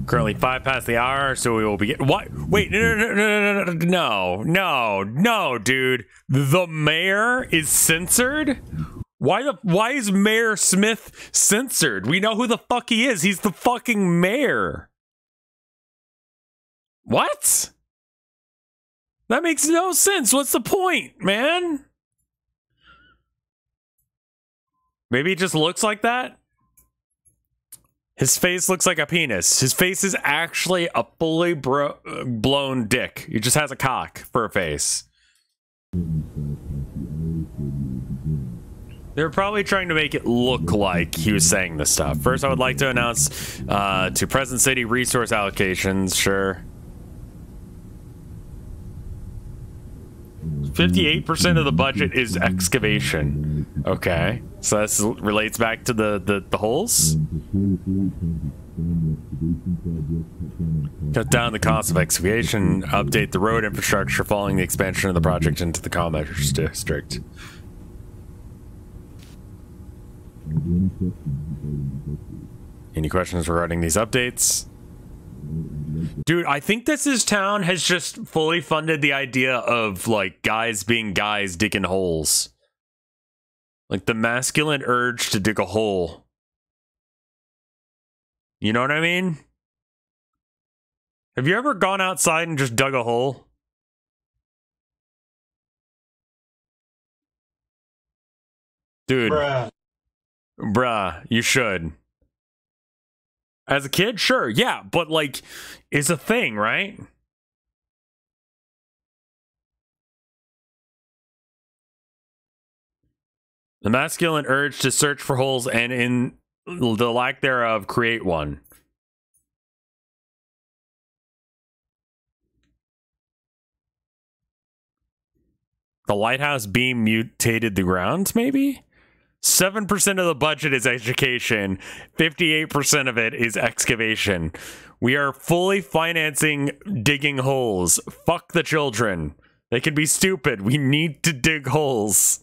Currently five past the hour, so we will be. What? Wait, no, no, no, no, no, no, no, no, dude. The mayor is censored. Why the? Why is Mayor Smith censored? We know who the fuck he is. He's the fucking mayor. What? That makes no sense. What's the point, man? Maybe it just looks like that. His face looks like a penis. His face is actually a fully bro- blown dick. He just has a cock for a face. They're probably trying to make it look like he was saying this stuff. First, I would like to announce uh, to Present City resource allocations. Sure. 58% of the budget is excavation. Okay. So this relates back to the, the, the holes? Cut down the cost of excavation, update the road infrastructure following the expansion of the project into the Commerce District. Any questions regarding these updates? Dude, I think this is town has just fully funded the idea of like guys being guys digging holes. Like the masculine urge to dig a hole. You know what I mean? Have you ever gone outside and just dug a hole? Dude, Bruh. bruh, you should. As a kid, sure, yeah, but like, it's a thing, right? The masculine urge to search for holes and, in the lack thereof, create one. The lighthouse beam mutated the ground, maybe? 7% of the budget is education, 58% of it is excavation. We are fully financing digging holes. Fuck the children. They can be stupid. We need to dig holes.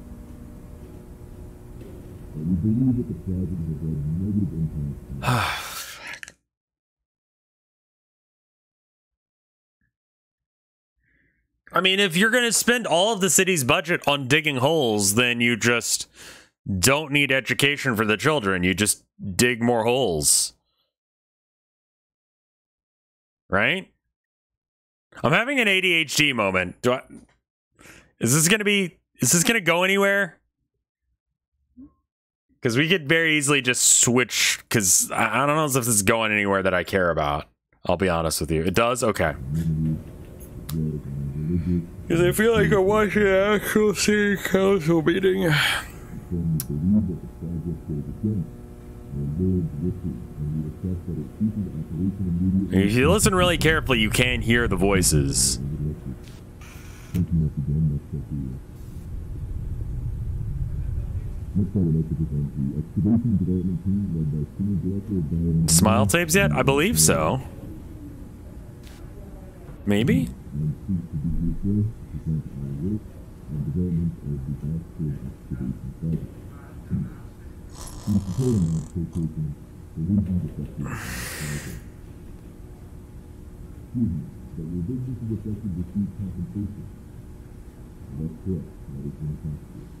I mean, if you're going to spend all of the city's budget on digging holes, then you just don't need education for the children. You just dig more holes. Right? I'm having an ADHD moment. Do I Is this going to be is this going to go anywhere? Because we could very easily just switch. Because I, I don't know if this is going anywhere that I care about. I'll be honest with you. It does? Okay. Because I feel like I'm watching an actual city council meeting. If you listen really carefully, you can hear the voices. Smile tapes yet? I believe so. Maybe?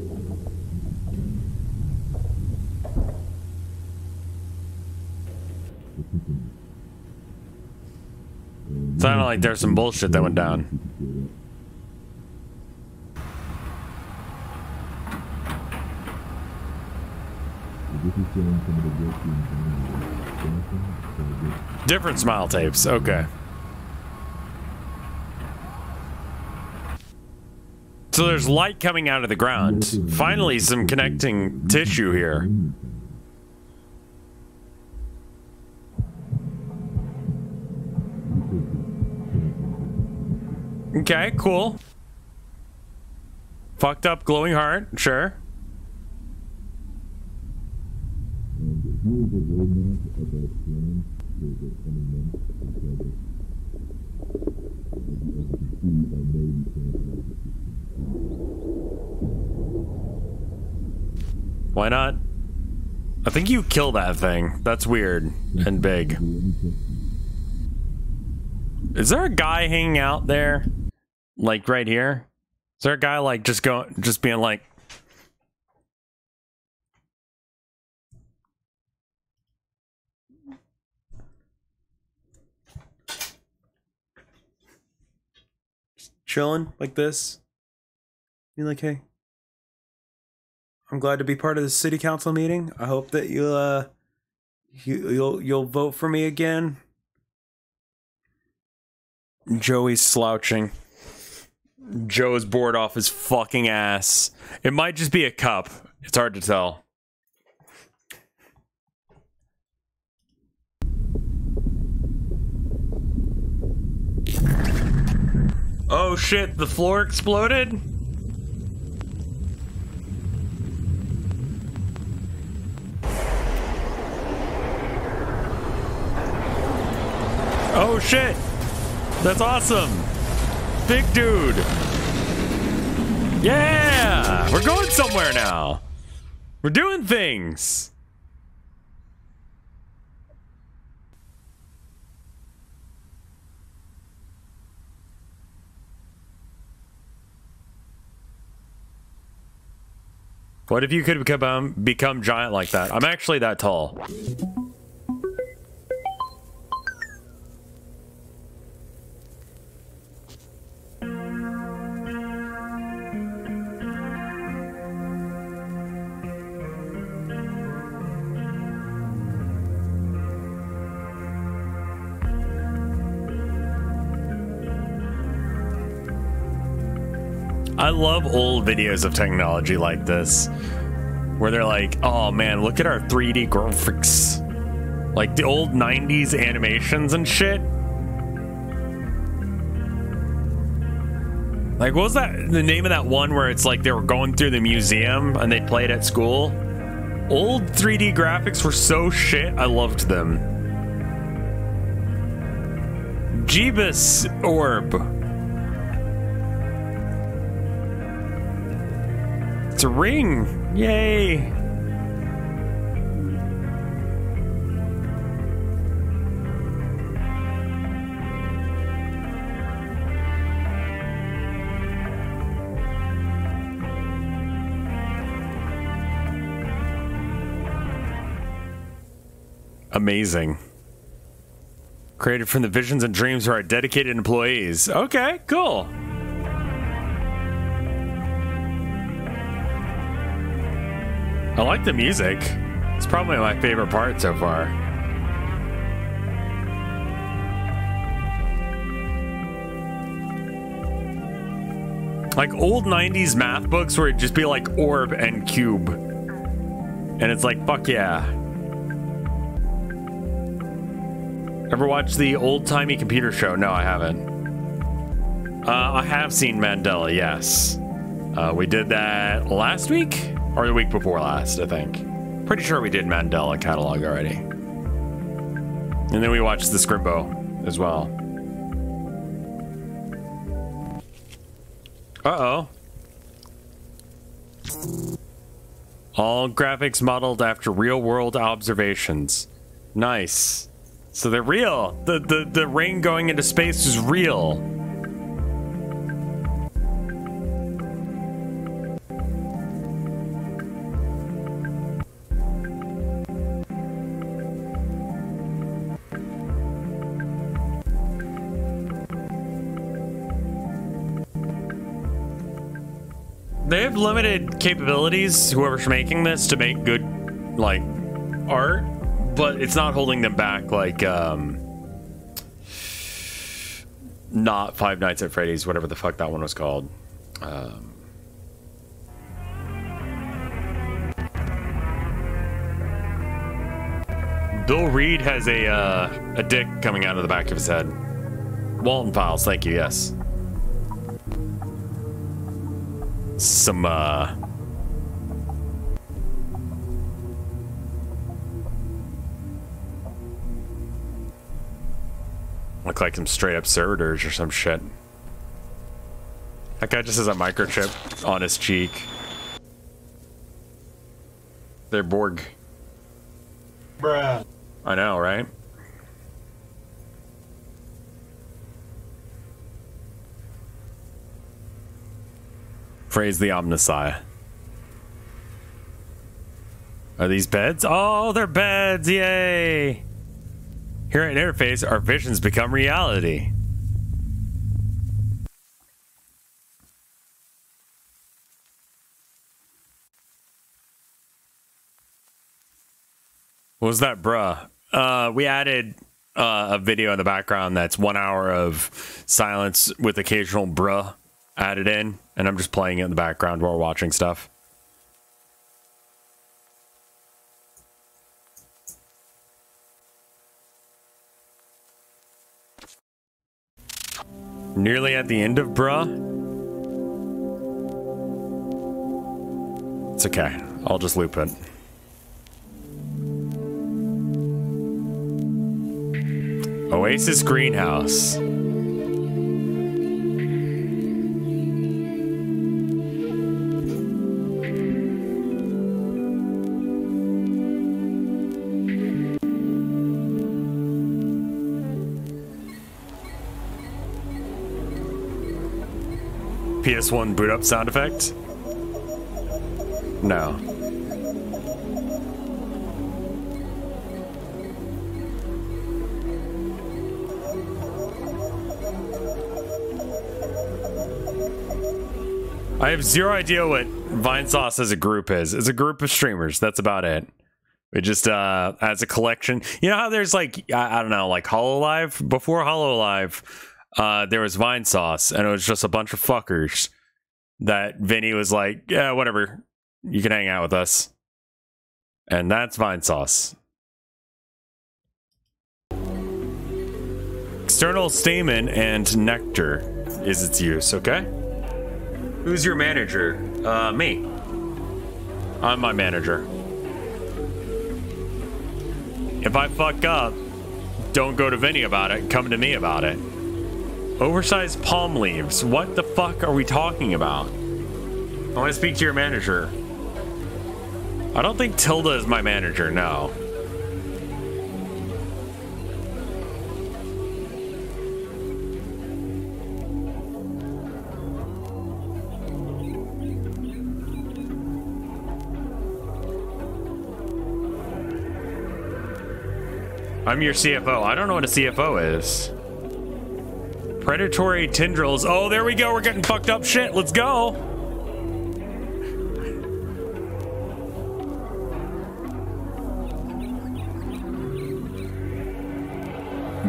Sounded like there's some bullshit that went down. Different smile tapes. Okay. So there's light coming out of the ground. Finally, some connecting tissue here. Okay, cool. Fucked up glowing heart, sure. Why not? I think you kill that thing. That's weird and big. Is there a guy hanging out there? Like right here? Is there a guy like just going just being like chilling like this? Being like, hey, I'm glad to be part of the city council meeting. I hope that you'll uh you, you'll you'll vote for me again. Joey's slouching. Joe's bored off his fucking ass. It might just be a cup. It's hard to tell. Oh shit, the floor exploded? Oh shit! That's awesome! Big dude! Yeah! We're going somewhere now! We're doing things! What if you could become become giant like that? I'm actually that tall. Love old videos of technology like this, where they're like, "Oh man, look at our 3D graphics," like the old 90s animations and shit. Like, what was that? The name of that one where it's like they were going through the museum and they played at school? Old 3D graphics were so shit, I loved them. Jeebus Orb. It's a ring! Yay! Amazing. Created from the visions and dreams of our dedicated employees. Okay, cool. I like the music. It's probably my favorite part so far. Like old 90s math books where it'd just be like orb and cube. And it's like, fuck yeah. Ever watch the old timey computer show? No, I haven't. Uh, I have seen Mandela, yes. Uh, we did that last week or the week before last, I think. Pretty sure we did Mandela catalog already. And then we watched the Scrimbo as well. Uh oh. All graphics modeled after real world observations. Nice. So they're real. The, the, the ring going into space is real. Have limited capabilities, whoever's making this, to make good, like, art, but it's not holding them back like, um, not Five Nights at Freddy's, whatever the fuck that one was called. Um, Bill Reed has a, uh, a dick coming out of the back of his head. Walton Files, thank you, yes. Some, uh... Look like some straight up servitors or some shit. That guy just has a microchip on his cheek. They're Borg. Bruh. I know, right? Praise the Omnissiah. Are these beds? Oh, they're beds! Yay! Here at Interface, our visions become reality. What was that, bruh? Uh, we added uh, a video in the background that's one hour of silence with occasional bruh added in, and I'm just playing it in the background while watching stuff. Nearly at the end of bruh. It's okay. I'll just loop it. Oasis Greenhouse. PS1 boot up sound effect? No. I have zero idea what Vinesauce as a group is. It's a group of streamers. That's about it. It just uh as a collection. You know how there's like I, I don't know, like Hololive before Hololive, uh there was Vinesauce, and it was just a bunch of fuckers that Vinny was like, yeah, whatever. You can hang out with us. And that's Vinesauce. External stamen and nectar is its use, okay? Who's your manager? Uh, me. I'm my manager. If I fuck up, don't go to Vinny about it. Come to me about it. Oversized palm leaves. What the fuck are we talking about? I want to speak to your manager. I don't think Tilda is my manager, no. I'm your CFO. I don't know what a CFO is. Predatory tendrils. Oh, there we go. We're getting fucked up shit. Let's go.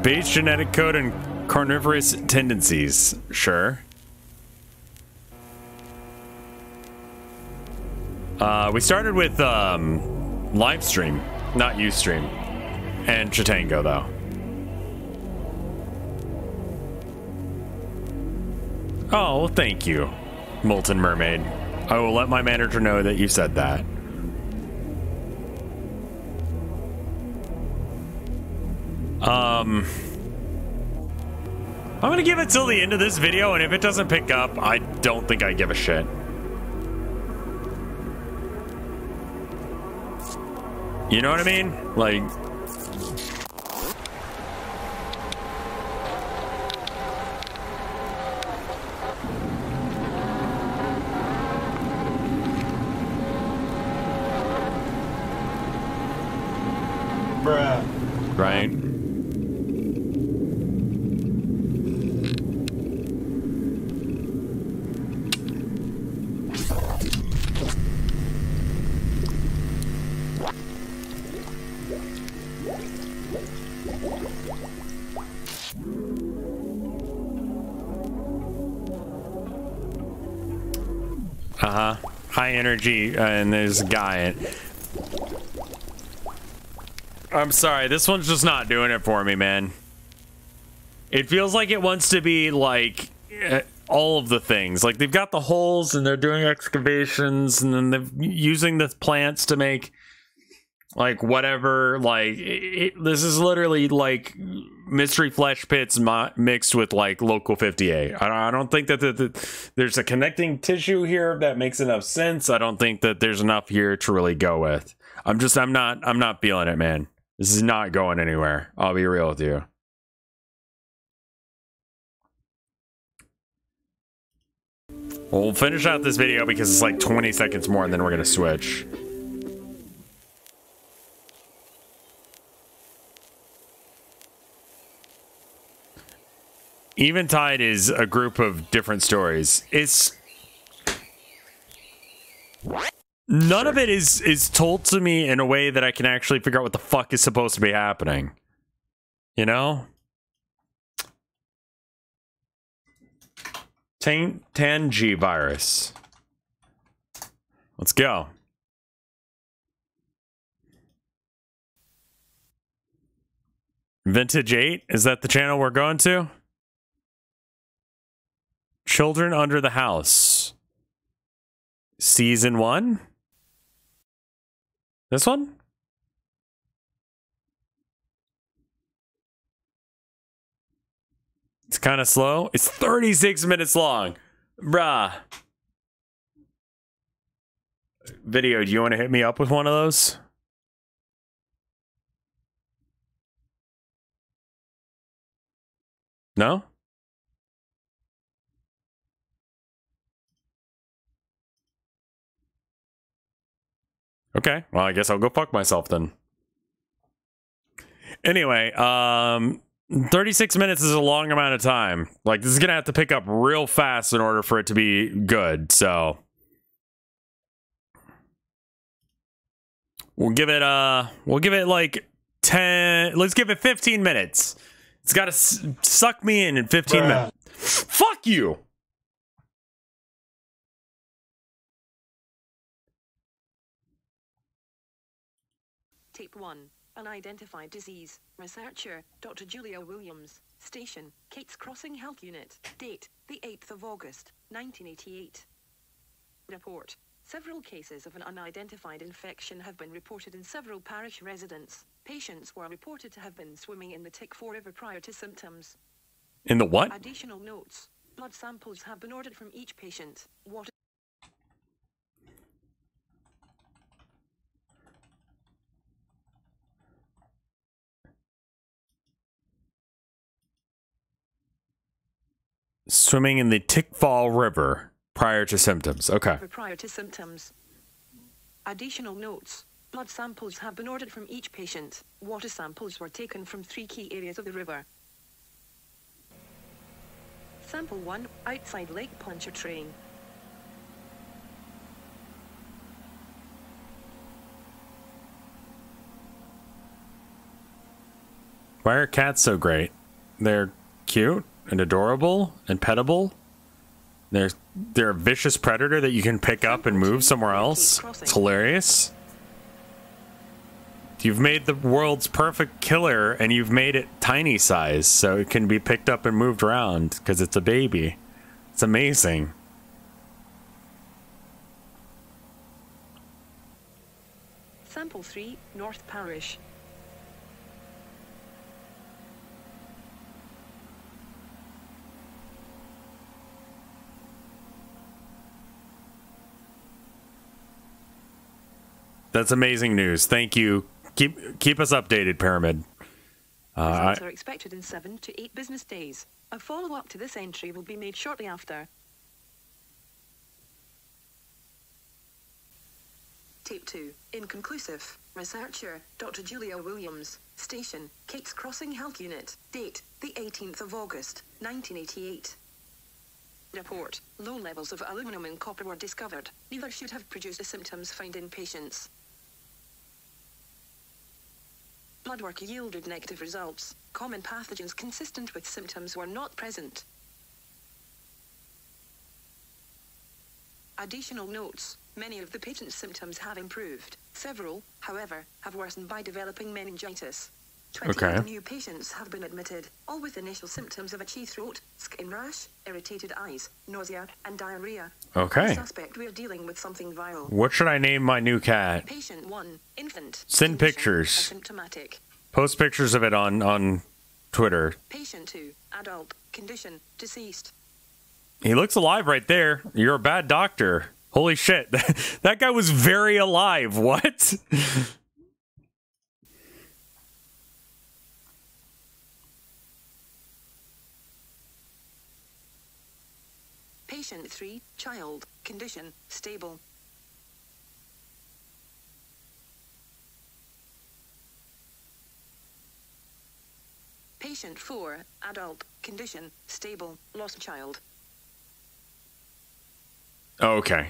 Base genetic code and carnivorous tendencies. Sure. Uh, we started with um, Livestream, not Ustream, and Chitango, though. Oh, thank you, Molten Mermaid. I will let my manager know that you said that. Um, I'm gonna give it till the end of this video, and if it doesn't pick up, I don't think I give a shit. You know what I mean? Like, energy, uh, and a guy. I'm sorry, this one's just not doing it for me, man. It feels like it wants to be like eh, all of the things. Like they've got the holes and they're doing excavations and then they're using the plants to make like whatever. Like it, it- this is literally like mystery flesh pits mo- mixed with like local 58. I don't, think that the, the, there's a connecting tissue here that makes enough sense. I don't think that there's enough here to really go with. I'm just I'm not I'm not feeling it, man. This is not going anywhere. I'll be real with you. Well, finish out this video because it's like 20 seconds more and then we're going to switch. Eventide is a group of different stories. It's none of it is is told to me in a way that I can actually figure out what the fuck is supposed to be happening. You know? Tan Tangi virus. Let's go. Vintage 8? Is that the channel we're going to? Children Under the House. Season 1? This one? It's kind of slow. It's 36 minutes long. Bruh. Video, do you want to hit me up with one of those? No? Okay. Well, I guess I'll go fuck myself then. Anyway, um 36 minutes is a long amount of time. Like this is going to have to pick up real fast in order for it to be good. So we'll give it uh we'll give it like 10 let's give it 15 minutes. It's got to suck me in in 15 Bruh. minutes. Fuck you. 1. Unidentified disease. Researcher, Dr. Julia Williams. Station, Kate's Crossing Health Unit. Date, the 8th of August, 1988. Report. Several cases of an unidentified infection have been reported in several parish residents. Patients were reported to have been swimming in the Tickfaw River prior to symptoms. In the what? Additional notes. Blood samples have been ordered from each patient. Water Swimming in the Tickfaw River prior to symptoms. Okay. prior to symptoms. Additional notes. Blood samples have been ordered from each patient. Water samples were taken from three key areas of the river. Sample 1, outside Lake Pontchartrain. Why are cats so great? They're cute and adorable and petable. They're they're a vicious predator that you can pick up and move somewhere else. It's hilarious. You've made the world's perfect killer and you've made it tiny size so it can be picked up and moved around because it's a baby. It's amazing. Sample 3, North Parish. That's amazing news. Thank you. Keep keep us updated, Pyramid. Uh, Results are expected in 7 to 8 business days. A follow-up to this entry will be made shortly after. Tape 2. Inconclusive. Researcher, Dr. Julia Williams. Station, Kate's Crossing Health Unit. Date, the 18th of August, 1988. Report. Low levels of aluminum and copper were discovered. Neither should have produced the symptoms found in patients. Blood work yielded negative results. Common pathogens consistent with symptoms were not present. Additional notes. Many of the patient's symptoms have improved. Several, however, have worsened by developing meningitis. 20 Okay. new patients have been admitted, all with initial symptoms of a itchy throat, skin rash, irritated eyes, nausea, and diarrhea. Okay. Suspect we are dealing with something viral. What should I name my new cat? Patient 1, infant. Send pictures. Asymptomatic. Post pictures of it on on Twitter. Patient 2, adult, condition, deceased. He looks alive right there. You're a bad doctor. Holy shit. that guy was very alive. What? Patient 3, child, condition, stable. Patient 4, adult, condition, stable, lost child. Oh, okay.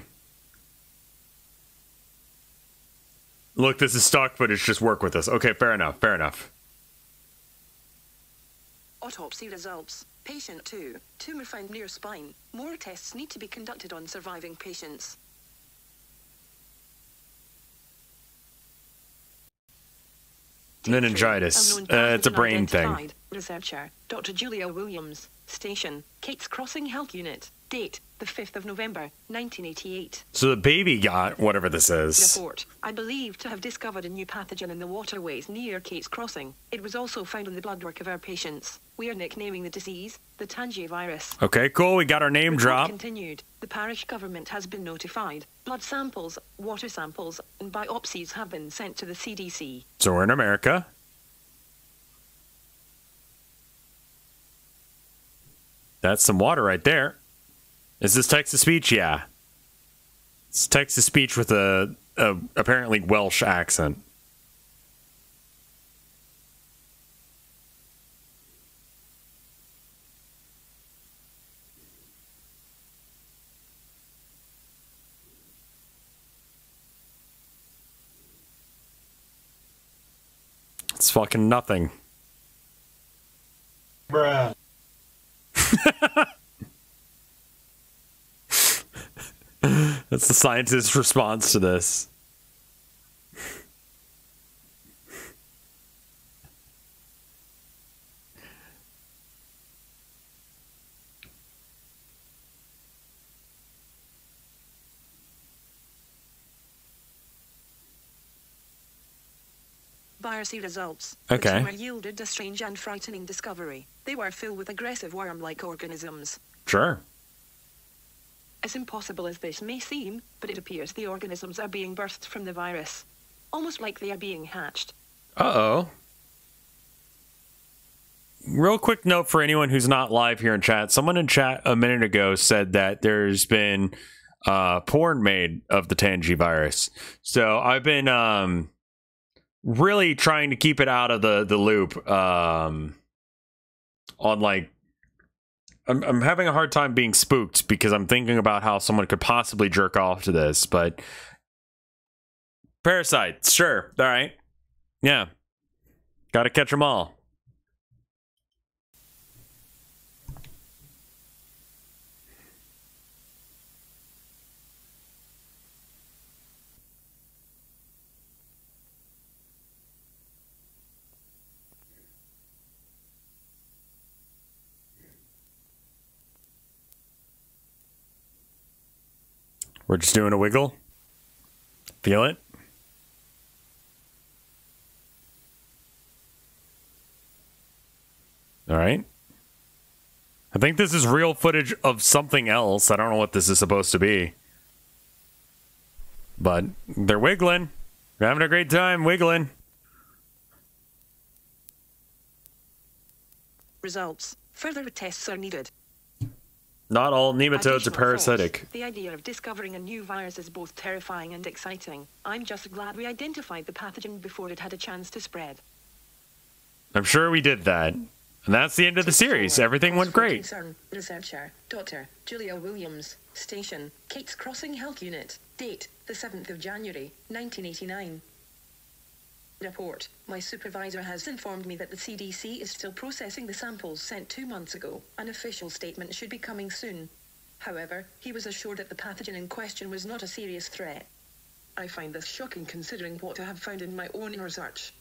Look, this is stock footage. Just work with us. Okay, fair enough. Fair enough. Autopsy results. Patient 2, tumor found near spine. More tests need to be conducted on surviving patients. Meningitis. Uh, it's a brain thing. Researcher, Dr. Julia Williams. Station, Kate's Crossing Health Unit. Date, the 5th of November, 1988. So the baby got whatever this is. Report. I believe to have discovered a new pathogen in the waterways near Kate's Crossing. It was also found in the bloodwork of our patients. We are nicknaming the disease the Tangier virus. Okay, cool. We got our name Report drop. Continued. The parish government has been notified. Blood samples, water samples, and biopsies have been sent to the CDC. So we're in America. That's some water right there. Is this text to speech? Yeah. It's text to speech with a, a apparently Welsh accent. It's fucking nothing. Bruh. That's the scientist's response to this. Biopsy results. Okay. The tumor yielded a strange and frightening discovery. They were filled with aggressive worm-like organisms. Sure. As impossible as this may seem, but it appears the organisms are being birthed from the virus. Almost like they are being hatched. Uh oh. Real quick note for anyone who's not live here in chat. Someone in chat a minute ago said that there's been uh, porn made of the Tangi virus. So I've been um, really trying to keep it out of the the loop. Um, on like, I'm I'm having a hard time being spooked because I'm thinking about how someone could possibly jerk off to this, but Parasite, sure, all right, yeah, got to catch them all. We're just doing a wiggle. Feel it? All right. I think this is real footage of something else. I don't know what this is supposed to be. But they're wiggling. They're having a great time wiggling. Results. Further tests are needed. Not all nematodes are parasitic. thoughts. The idea of discovering a new virus is both terrifying and exciting. I'm just glad we identified the pathogen before it had a chance to spread. I'm sure we did that. And that's the end of the series. Everything went great. Concern. Researcher, Dr. Julia Williams. Station, Kate's Crossing Health Unit. Date, the 7th of January, 1989. Report. My supervisor has informed me that the CDC is still processing the samples sent two months ago. An official statement should be coming soon. However, he was assured that the pathogen in question was not a serious threat. I find this shocking considering what I have found in my own research.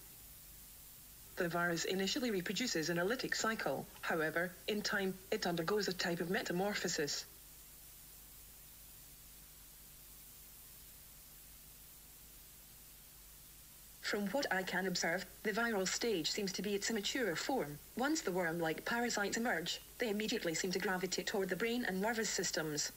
The virus initially reproduces in a lytic cycle. However, in time, it undergoes a type of metamorphosis. From what I can observe, the viral stage seems to be its immature form. Once the worm-like parasites emerge, they immediately seem to gravitate toward the brain and nervous systems.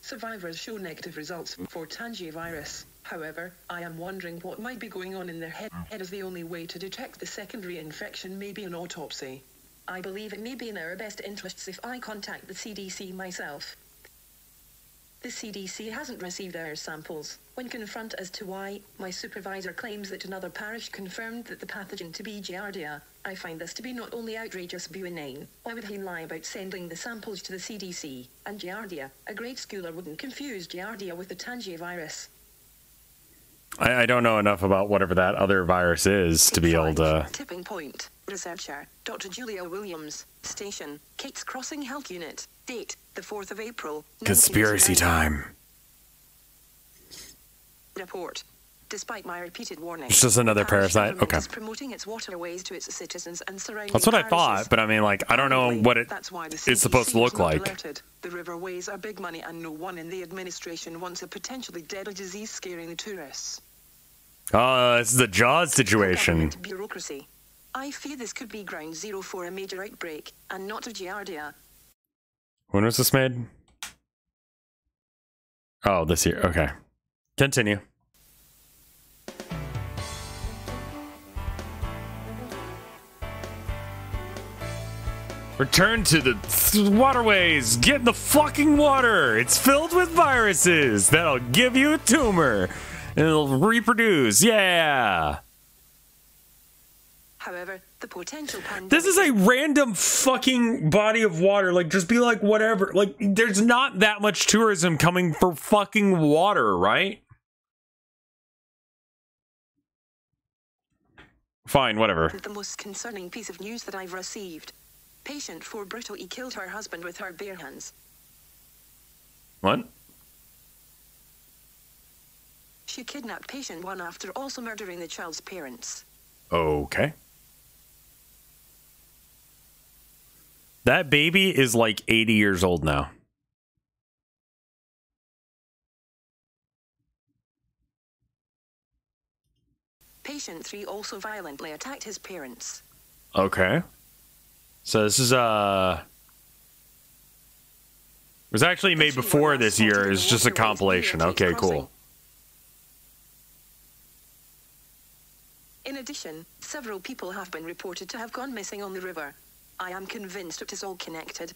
Survivors show negative results for tangivirus. However, I am wondering what might be going on in their head as the only way to detect the secondary infection may be an autopsy. I believe it may be in our best interests if I contact the CDC myself. The CDC hasn't received our samples. When confronted as to why, my supervisor claims that another parish confirmed that the pathogen to be Giardia. I find this to be not only outrageous but inane. Why would he lie about sending the samples to the CDC? And Giardia, a grade schooler wouldn't confuse Giardia with the Tangivirus. I, I don't know enough about whatever that other virus is to be able to. Tipping point. Researcher, Dr. Julia Williams. Station, Kate's Crossing Health Unit. Date, the 4th of April. Conspiracy time. Report. Despite my repeated warnings, It's just another parasite? Okay. promoting its waterways to its citizens and surrounding That's what I thought, but I mean, like, I don't know what it the is supposed to look like. alerted. The riverways are big money, and no one in the administration wants a potentially deadly disease scaring the tourists. Oh, this is a Jaws situation. Bureaucracy. I fear this could be ground zero for a major outbreak, and not a giardia. When was this made? Oh, this year. Okay. Continue. Return to the waterways. Get in the fucking water. It's filled with viruses that'll give you a tumor and it'll reproduce. Yeah. However, the potential pandemic. This is a random fucking body of water. Like, just be like, whatever. Like, there's not that much tourism coming for fucking water, right? Fine, whatever. the most concerning piece of news that I've received. Patient 4 brutally killed her husband with her bare hands. What? She kidnapped patient 1 after also murdering the child's parents. Okay. That baby is like 80 years old now. Patient 3 also violently attacked his parents. Okay. So this is uh it was actually made before this year. It's just a compilation. Okay, cool. In addition, several people have been reported to have gone missing on the river. I am convinced it is all connected.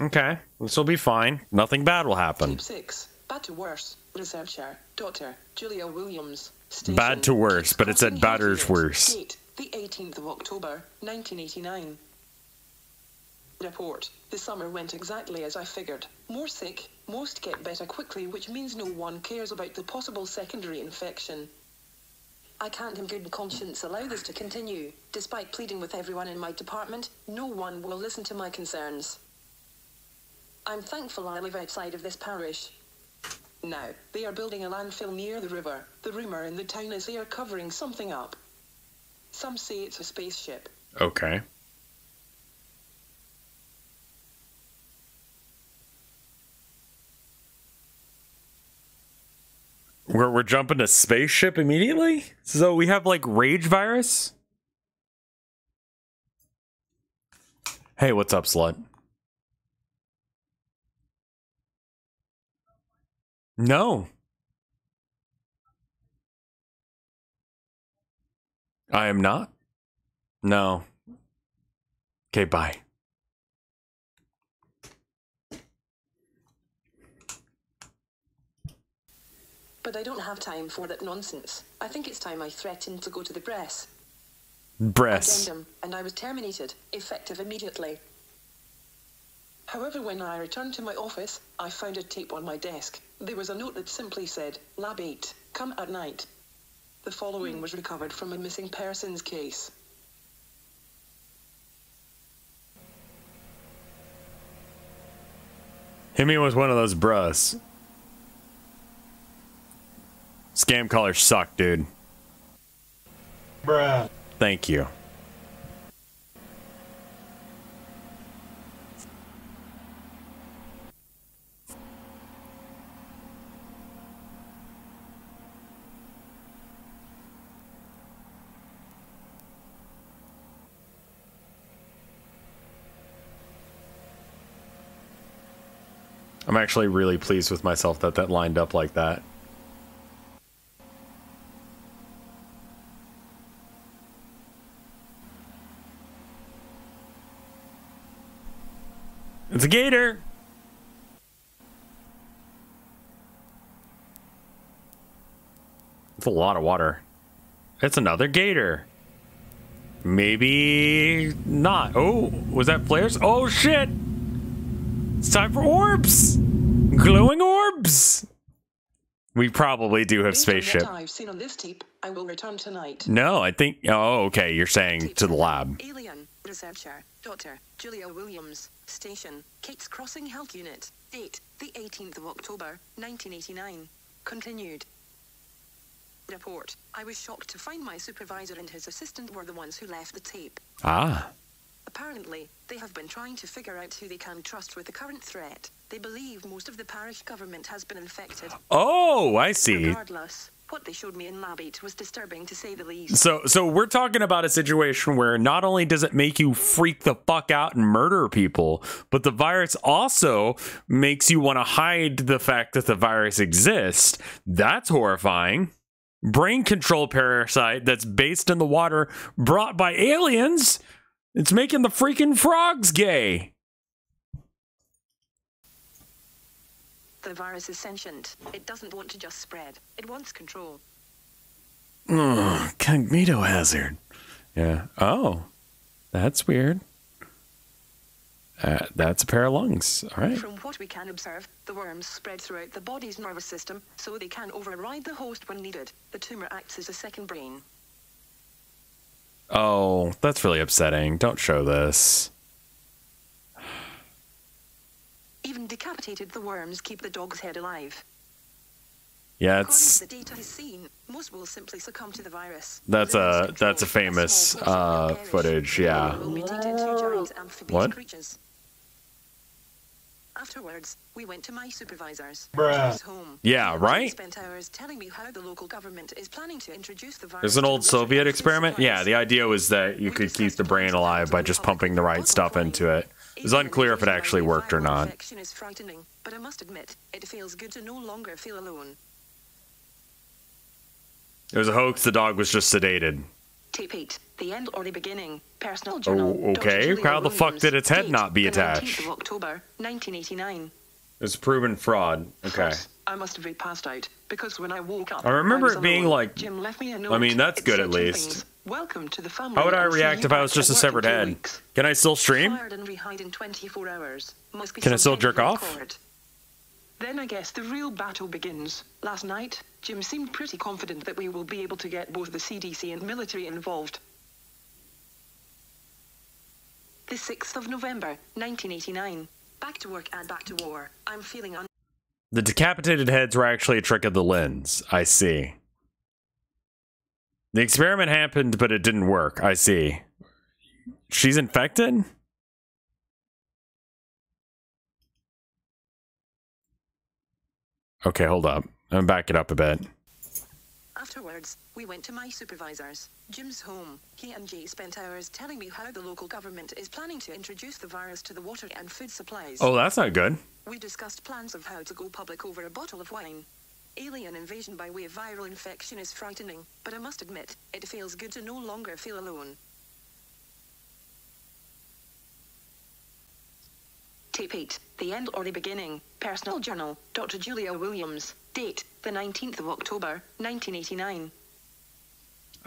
Okay, this will be fine. Nothing bad will happen. Tape 6. Bad to worse. Researcher. Dr. Julia Williams. Station, Bad to worse, but it said Crossing batter's worse. Date. The 18th of October, 1989. Report. The summer went exactly as I figured. More sick, most get better quickly, which means no one cares about the possible secondary infection. I can't in good conscience allow this to continue. Despite pleading with everyone in my department, no one will listen to my concerns. I'm thankful I live outside of this parish. Now, they are building a landfill near the river. The rumor in the town is they are covering something up. Some say it's a spaceship. Okay. We're we're jumping to spaceship immediately. So we have like rage virus. Hey, what's up, slut? No. I am not. No. Okay, bye. But I don't have time for that nonsense. I think it's time I threatened to go to the press. Breasts. Addendum, and I was terminated, effective immediately. However, when I returned to my office, I found a tape on my desk. There was a note that simply said, Lab 8, come at night. The following hmm. was recovered from a missing persons case. Hit me with one of those brus. Scam callers suck, dude. Bruh. Thank you. I'm actually really pleased with myself that that lined up like that. It's a gator. It's a lot of water. It's another gator. Maybe not. Oh, was that flares? Oh shit! It's time for orbs! Glowing orbs! We probably do have spaceship. I've seen on this tape, I will return tonight. No, I think. Oh, okay. You're saying to the lab. Alien researcher, Dr. Julia Williams, station, Kate's Crossing Health Unit, date, the 18th of October, 1989. Continued. Report. I was shocked to find my supervisor and his assistant were the ones who left the tape. Ah. Apparently, they have been trying to figure out who they can trust with the current threat. They believe most of the parish government has been infected. Oh, I see. Regardless, what they showed me in Lab 8 was disturbing to say the least. So, so we're talking about a situation where not only does it make you freak the fuck out and murder people, but the virus also makes you want to hide the fact that the virus exists. That's horrifying. Brain control parasite that's based in the water brought by aliens. It's making the freaking frogs gay. The virus is sentient. It doesn't want to just spread. It wants control. Ugh, cognito hazard. Yeah. Oh, that's weird. Uh, that's a pair of lungs. All right. From what we can observe, the worms spread throughout the body's nervous system, so they can override the host when needed. The tumor acts as a second brain. Oh, that's really upsetting. Don't show this. Even decapitated, the worms keep the dog's head alive. Yeah, it's to the data he's seen, most will simply succumb to the virus. That's a- that's a famous, small portion will uh, footage, yeah. Will mutate into giant amphibious What? Creatures. Afterwards, we went to my supervisor's Bruh. home. Yeah, He right? Spent hours telling me how the local government is planning to introduce the virus. there's an old Soviet experiment. Yeah, the idea was that you We could keep the brain alive by just pumping the right stuff line. into it. It was unclear if it actually worked or not. infection is frightening, but I must admit, it feels good to no longer feel alone. It was a hoax. The dog was just sedated. 8. The End or the Beginning. Personal oh, Journal. Oh, okay. How the fuck did its head Date, not be attached? 19th of October, 1989. It's proven fraud. Okay. I must have been passed out because when I woke up, I remember was it being alone. like- Jim left me a note. I mean, that's It good at least. things. Welcome to the family. How would I react if I was just a severed head? weeks. Can I still stream? Fired and in 24 hours. Must be Can I still jerk off? Then I guess the real battle begins. Last night, Jim seemed pretty confident that we will be able to get both the CDC and military involved. The 6th of November, 1989. Back to work and back to war. I'm feeling un- The decapitated heads were actually a trick of the lens. I see. The experiment happened, but it didn't work. I see. She's infected? Okay, hold up. I'm back it up a bit. Afterwards, we went to my supervisor's, Jim's home. He and Jay spent hours telling me how the local government is planning to introduce the virus to the water and food supplies. Oh, that's not good. We discussed plans of how to go public over a bottle of wine. Alien invasion by way of viral infection is frightening, but I must admit, it feels good to no longer feel alone. Tape 8. The End or the Beginning. Personal Journal. Dr. Julia Williams. Date. The 19th of October, 1989.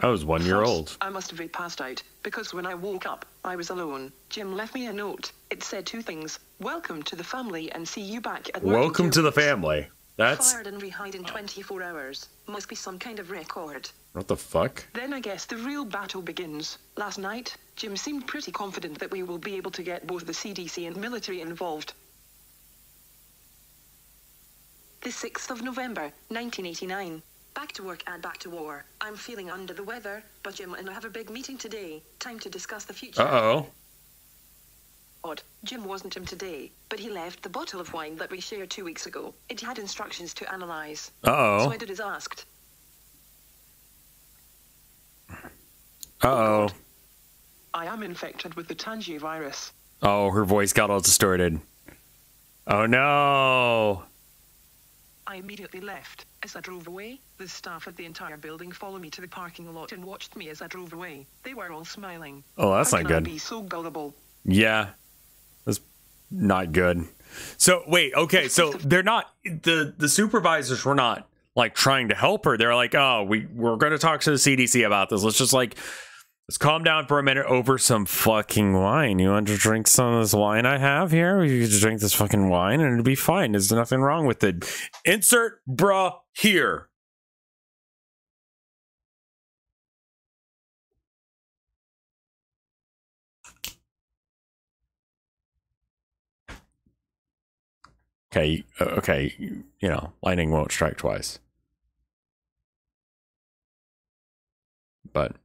I was one year old. I must have been passed out, because when I woke up, I was alone. Jim left me a note. It said two things. Welcome to the family and see you back at work Welcome to the family. That's Fired and rehired in 24 hours. Must be some kind of record. What the fuck? Then I guess the real battle begins. Last night, Jim seemed pretty confident that we will be able to get both the CDC and military involved. The 6th of November, 1989. Back to work and back to war. I'm feeling under the weather, but Jim and I have a big meeting today. Time to discuss the future. Uh oh. Odd. Jim wasn't him today, but he left the bottle of wine that we shared two weeks ago. It had instructions to analyze. Uh So oh. I did as asked. Oh. I am infected with the Tangi virus. Oh, her voice got all distorted. Oh no. I immediately left. As I drove away, the staff at the entire building followed me to the parking lot and watched me as I drove away. They were all smiling. Oh, that's How not can I good. be so gullible? Yeah. That's not good. So wait, okay, so they're not the the supervisors were not like trying to help her. They're like, oh, we we're gonna talk to the CDC about this. Let's just like let's calm down for a minute over some fucking wine. You want to drink some of this wine I have here? You could drink this fucking wine and it'll be fine. There's nothing wrong with it. Insert bra here. Okay, uh, okay, you know, lightning won't strike twice. But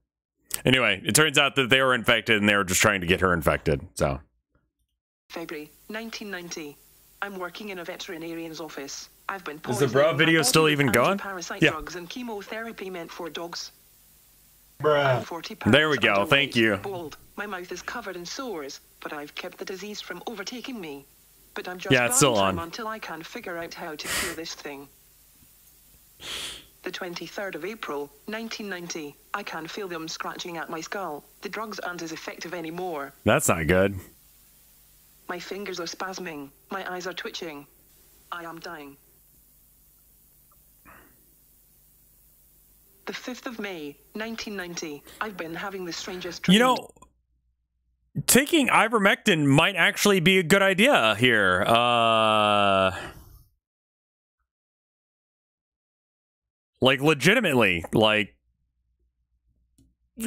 anyway, it turns out that they were infected and they were just trying to get her infected. So, February 1990. I'm working in a veterinarian's office. I've been Is the poisoned bra video still even going? Parasite Yeah. drugs and chemotherapy meant for dogs. Bruh. There we go. Thank you. Bald. My mouth is covered in sores, but I've kept the disease from overtaking me. But I'm just Yeah, it's buying still on. until I can figure out how to cure this thing. The 23rd of April, 1990. I can feel them scratching at my skull. The drugs aren't as effective anymore. that's not good. My fingers are spasming. My eyes are twitching. I am dying. The 5th of May, 1990. I've been having the strangest dream. You know, taking ivermectin might actually be a good idea here. Uh like legitimately, like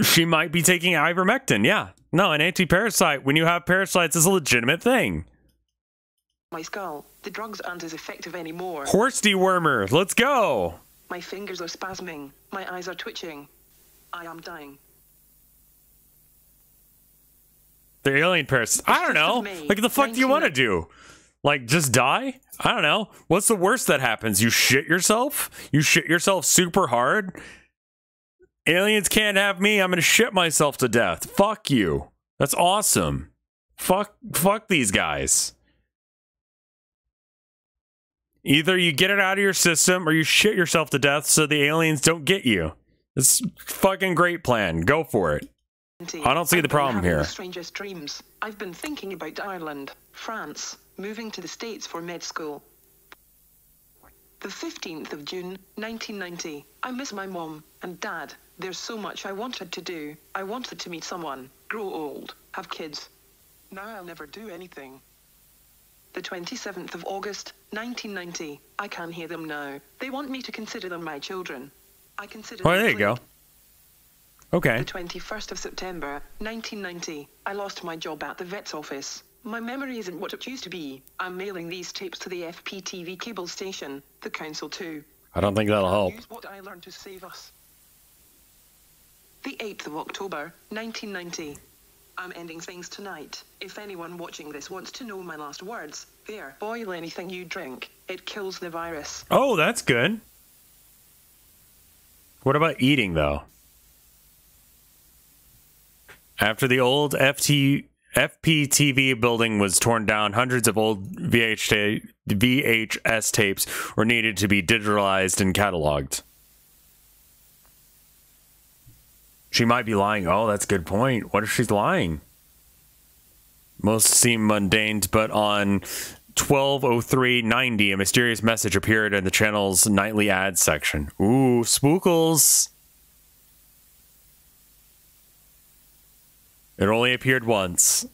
she might be taking ivermectin. Yeah. No, an anti-parasite when you have parasites is a legitimate thing. my skull. The drugs aren't as effective anymore. Horse dewormer, let's go. My fingers are spasming. My eyes are twitching. I am dying. The alien parasites. I don't know. Like, the fuck do you want to do? Like, just die? I don't know. What's the worst that happens? You shit yourself? You shit yourself super hard? Aliens can't have me. I'm gonna shit myself to death. Fuck you. That's awesome. Fuck, fuck these guys. Either you get it out of your system or you shit yourself to death so the aliens don't get you. It's fucking great plan. Go for it. I don't see the problem here. The strangest dreams. I've been thinking about Ireland, France, moving to the States for med school. The 15th of June, 1990. I miss my mom and dad. There's so much I wanted to do. I wanted to meet someone, grow old, have kids. Now I'll never do anything. The 27th of August, 1990. I can hear them now. They want me to consider them my children. I consider Oh, them there you go. Clean. Okay. The 21st of September, 1990. I lost my job at the vet's office. My memory isn't what it used to be. I'm mailing these tapes to the FPTV cable station, the council too. I don't think that'll help. Use what I learned to save us. The 8th of October, 1990. I'm ending things tonight. If anyone watching this wants to know my last words, there. Boil anything you drink. It kills the virus. Oh, that's good. What about eating though? After the old FT FPTV building was torn down, hundreds of old VH VHS tapes were needed to be digitalized and cataloged. She might be lying. Oh, that's a good point. What if she's lying? Most seem mundane, but on 120390, a mysterious message appeared in the channel's nightly ad section. Ooh, spookles. It only appeared once.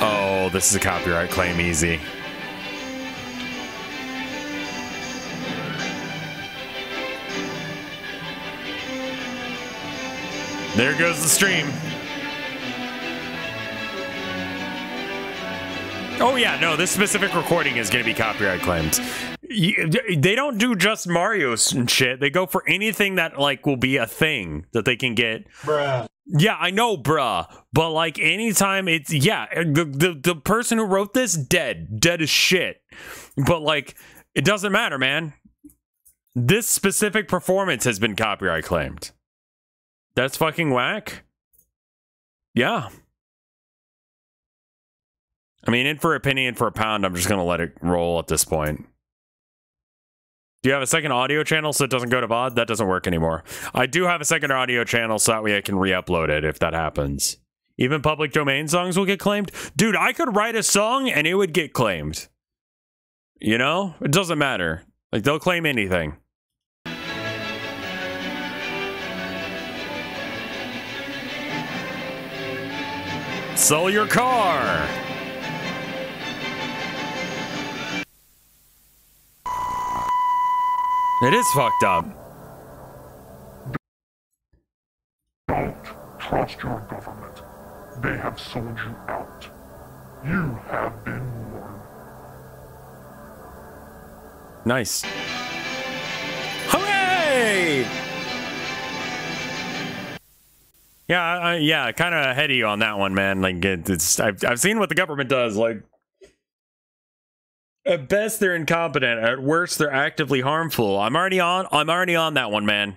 Oh, this is a copyright claim easy. There goes the stream. Oh yeah, no, this specific recording is going to be copyright claimed. They don't do just Mario's and shit. They go for anything that like will be a thing that they can get. Bruh. Yeah, I know, bruh. But like anytime it's yeah, the the, the person who wrote this dead, dead as shit. But like it doesn't matter, man. This specific performance has been copyright claimed. That's fucking whack. Yeah. I mean, in for a penny, in for a pound. I'm just gonna let it roll at this point. Do you have a second audio channel so it doesn't go to VOD? That doesn't work anymore. I do have a second audio channel so that way I can re-upload it if that happens. Even public domain songs will get claimed. Dude, I could write a song and it would get claimed. You know? It doesn't matter. Like they'll claim anything. Sell your car. It is fucked up. Don't trust your government. They have sold you out. You have been warned. Nice. Hooray! Yeah, I, I- yeah, kind of ahead of you on that one, man. Like, it, it's I've I've seen what the government does. Like, at best they're incompetent. At worst they're actively harmful. I'm already on. I'm already on that one, man.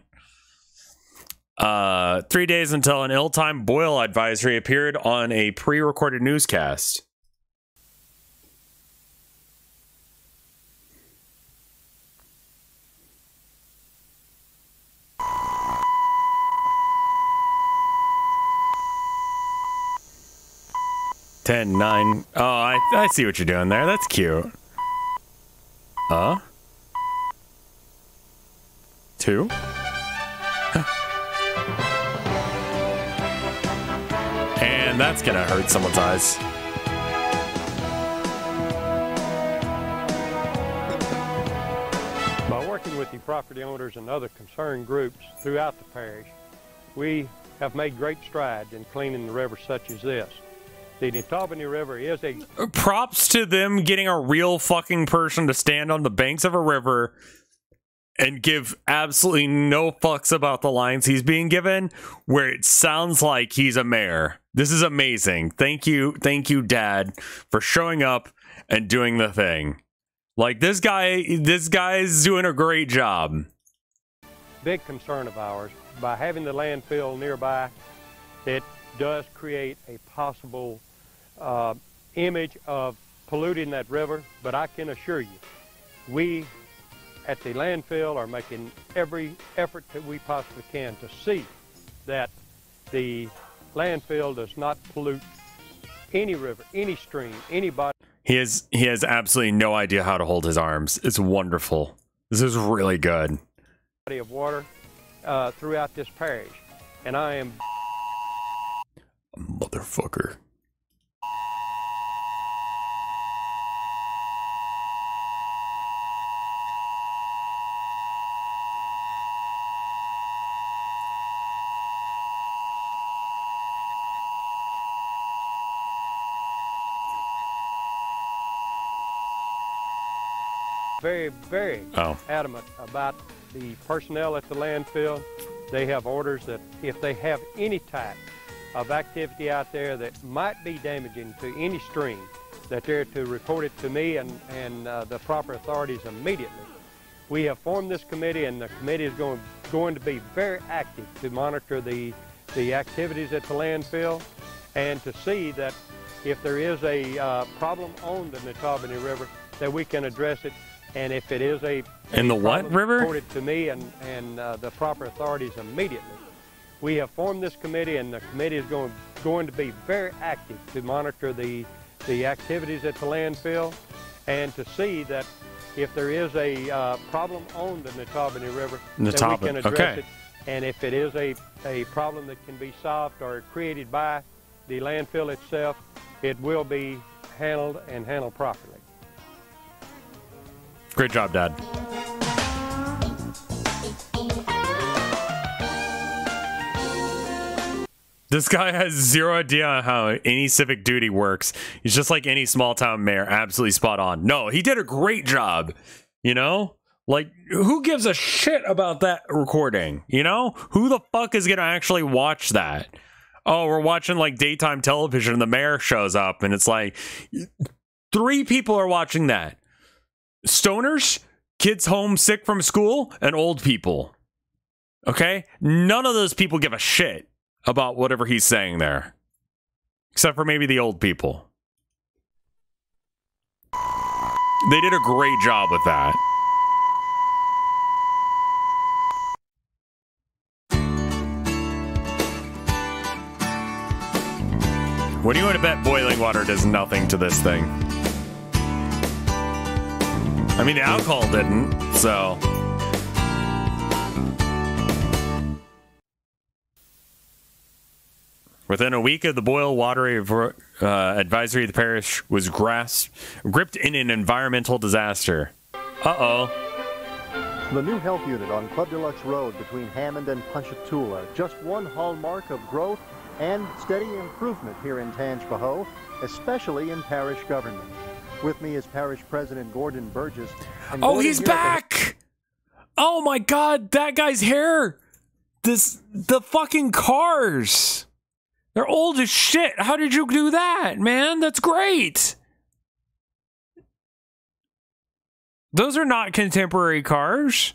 Uh, three days until an ill-timed boil advisory appeared on a pre-recorded newscast. Ten, nine. Oh, I, I see what you're doing there. That's cute. Huh? Two? and that's gonna hurt someone's eyes. By working with the property owners and other concerned groups throughout the parish, we have made great strides in cleaning the river such as this. The River is a Props to them getting a real fucking person to stand on the banks of a river and give absolutely no fucks about the lines he's being given, where it sounds like he's a mayor. This is amazing. Thank you, thank you, Dad, for showing up and doing the thing. Like this guy, this guy's doing a great job. big concern of ours. By having the landfill nearby, it does create a possible uh, image of polluting that river, but I can assure you, we at the landfill are making every effort that we possibly can to see that the landfill does not pollute any river, any stream, any body He has he has absolutely no idea how to hold his arms. It's wonderful. This is really good. Body of water uh, throughout this parish. And I am Motherfucker. Very, very Oh. adamant about the personnel at the landfill. They have orders that if they have any type of activity out there that might be damaging to any stream, that they're to report it to me and, and uh, the proper authorities immediately. We have formed this committee, and the committee is going, going to be very active to monitor the, the activities at the landfill and to see that if there is a uh, problem on the Natalbany River, that we can address it. And if it is a, In the what river? report it to me and, and uh, the proper authorities immediately. We have formed this committee, and the committee is going, going to be very active to monitor the, the activities at the landfill and to see that if there is a uh, problem on the Natalbany River, that we can address okay. it. And if it is a, a problem that can be solved or created by the landfill itself, it will be handled and handled properly. Great job, Dad. This guy has zero idea how any civic duty works. He's just like any small town mayor, absolutely spot on. No, he did a great job. You know? Like, who gives a shit about that recording? You know? Who the fuck is gonna actually watch that? Oh, we're watching like daytime television and the mayor shows up and it's like three people are watching that stoners, kids home sick from school, and old people. Okay? None of those people give a shit about whatever he's saying there. Except for maybe the old people. They did a great job with that. What do you want to bet boiling water does nothing to this thing? I mean, alcohol didn't, so. Within a week of the boil water uh, advisory, the parish was grasped, gripped in an environmental disaster. Uh oh. The new health unit on Club Deluxe Road between Hammond and Ponchatoula, just one hallmark of growth and steady improvement here in Tangipahoa, especially in parish government. With me is Parish President Gordon Burgess. and Oh, Gordon, he's back! Oh my god, that guy's hair! This the fucking cars. They're old as shit. How did you do that, man? That's great. Those are not contemporary cars.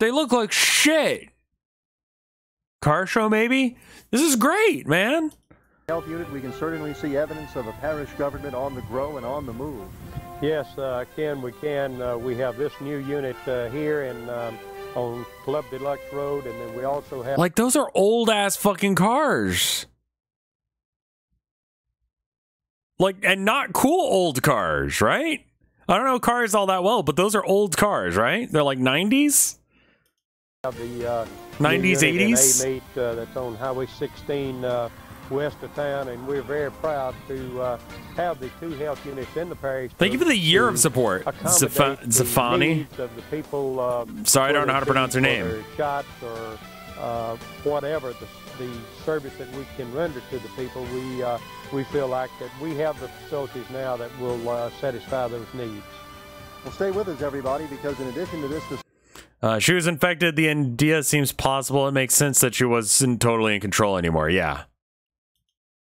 They look like shit. Car show maybe? This is great, man. Health unit, we can certainly see evidence of a parish government on the grow and on the move. Yes, uh, Ken, we can. Uh, we have this new unit uh, here in, um, on Club Deluxe Road, and then we also have Like those are old ass fucking cars. Like and not cool old cars, right? I don't know cars all that well, but those are old cars, right? They're like 90s? the uh, 90s, new unit in 80s? Amite, uh, that's on Highway 16 uh, west of town, and we're very proud to uh, have the two health units in the parish. Thank you for the year of support, accommodate Zafani. of the people. Uh, Sorry, I don't know how to pronounce her name. Shots or uh, whatever the, the service that we can render to the people. We uh, we feel like that we have the facilities now that will uh, satisfy those needs. Well, stay with us, everybody, because in addition to this Uh, she was infected. The idea seems possible. It makes sense that she wasn't totally in control anymore. Yeah.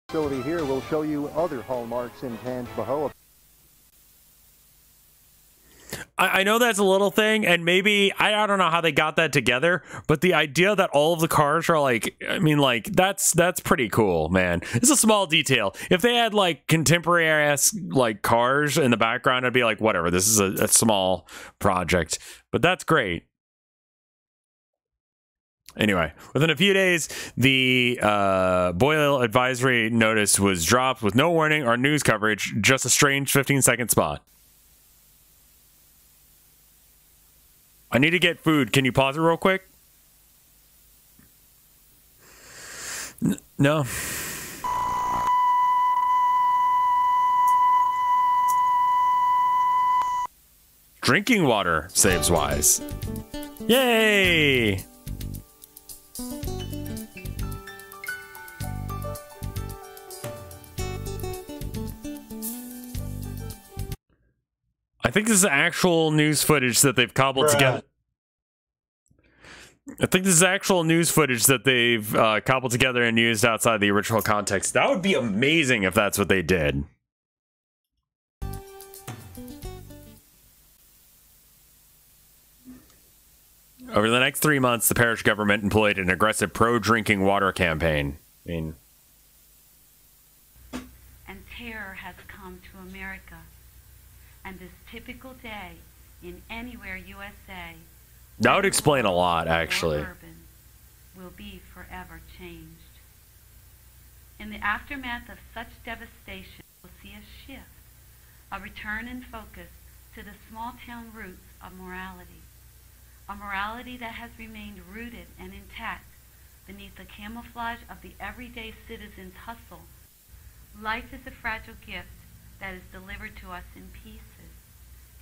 Facility here, we'll show you other hallmarks in Tangipahoa. I, I know that's a little thing, and maybe I, I don't know how they got that together, but the idea that all of the cars are like, I mean, like that's that's pretty cool, man. It's a small detail. If they had like contemporary ass like cars in the background, I'd be like, whatever. This is a, a small project, but that's great. Anyway, within a few days, the uh, boil advisory notice was dropped with no warning or news coverage, just a strange 15 second spot. I need to get food. Can you pause it real quick? N- no. Drinking water saves wise. Yay! I think this is actual news footage that they've cobbled Bruh. together. I think this is actual news footage that they've uh, cobbled together and used outside the original context. That would be amazing if that's what they did. Over the next three months, the parish government employed an aggressive pro drinking water campaign. I mean, and terror has come to America. And this typical day in anywhere USA that would explain a lot, actually. urban will be forever changed. In the aftermath of such devastation, we'll see a shift, a return in focus to the small town roots of morality, a morality that has remained rooted and intact beneath the camouflage of the everyday citizen's hustle. Life is a fragile gift that is delivered to us in pieces,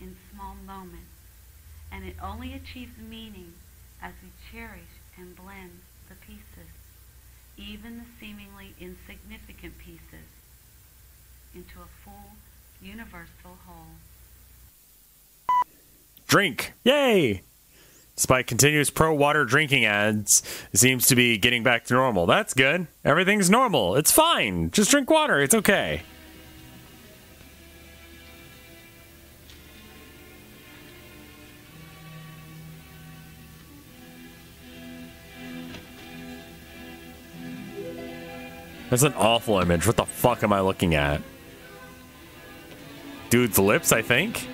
in small moments, and it only achieves meaning as we cherish and blend the pieces, even the seemingly insignificant pieces, into a full, universal whole. Drink. Yay! Despite continuous pro water drinking ads, it seems to be getting back to normal. That's good. Everything's normal. It's fine. Just drink water. It's okay. That's an awful image. What the fuck am I looking at? Dude's lips, I think.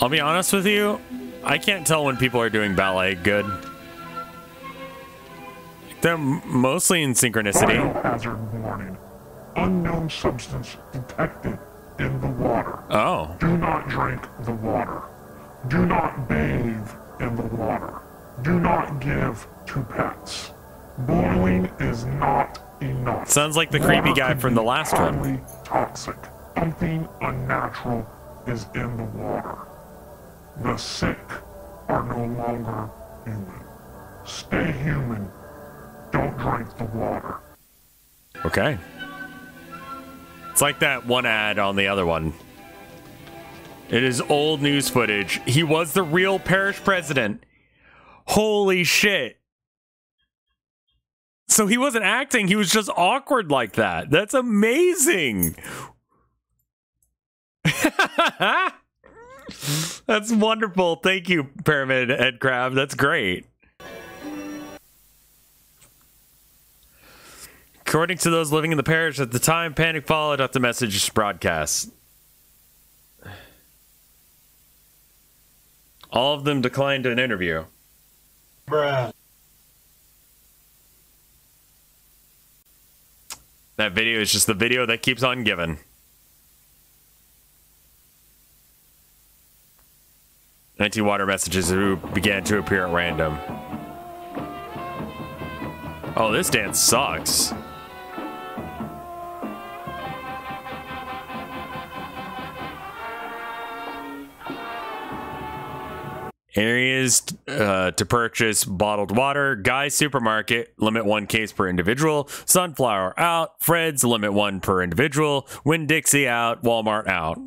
I'll be honest with you, I can't tell when people are doing ballet good. They're mostly in synchronicity. Biohazard warning. Unknown substance detected in the water. Oh. Do not drink the water. Do not bathe in the water. Do not give to pets. Boiling is not enough. Sounds like the creepy guy from the last one. Toxic. Something unnatural is in the water. The sick are no longer human. Stay human. Don't drink the water. Okay. It's like that one ad on the other one. It is old news footage. He was the real parish president. Holy shit. So he wasn't acting, he was just awkward like that. That's amazing. That's wonderful. Thank you, Pyramid Head Crab. That's great. According to those living in the parish at the time, panic followed after the message broadcast. All of them declined an interview. Bruh. That video is just the video that keeps on giving. Anti-water messages began to appear at random. Oh, this dance sucks. Areas uh, to purchase bottled water. Guy Supermarket, limit one case per individual. Sunflower out. Fred's, limit one per individual. Winn Dixie out. Walmart out.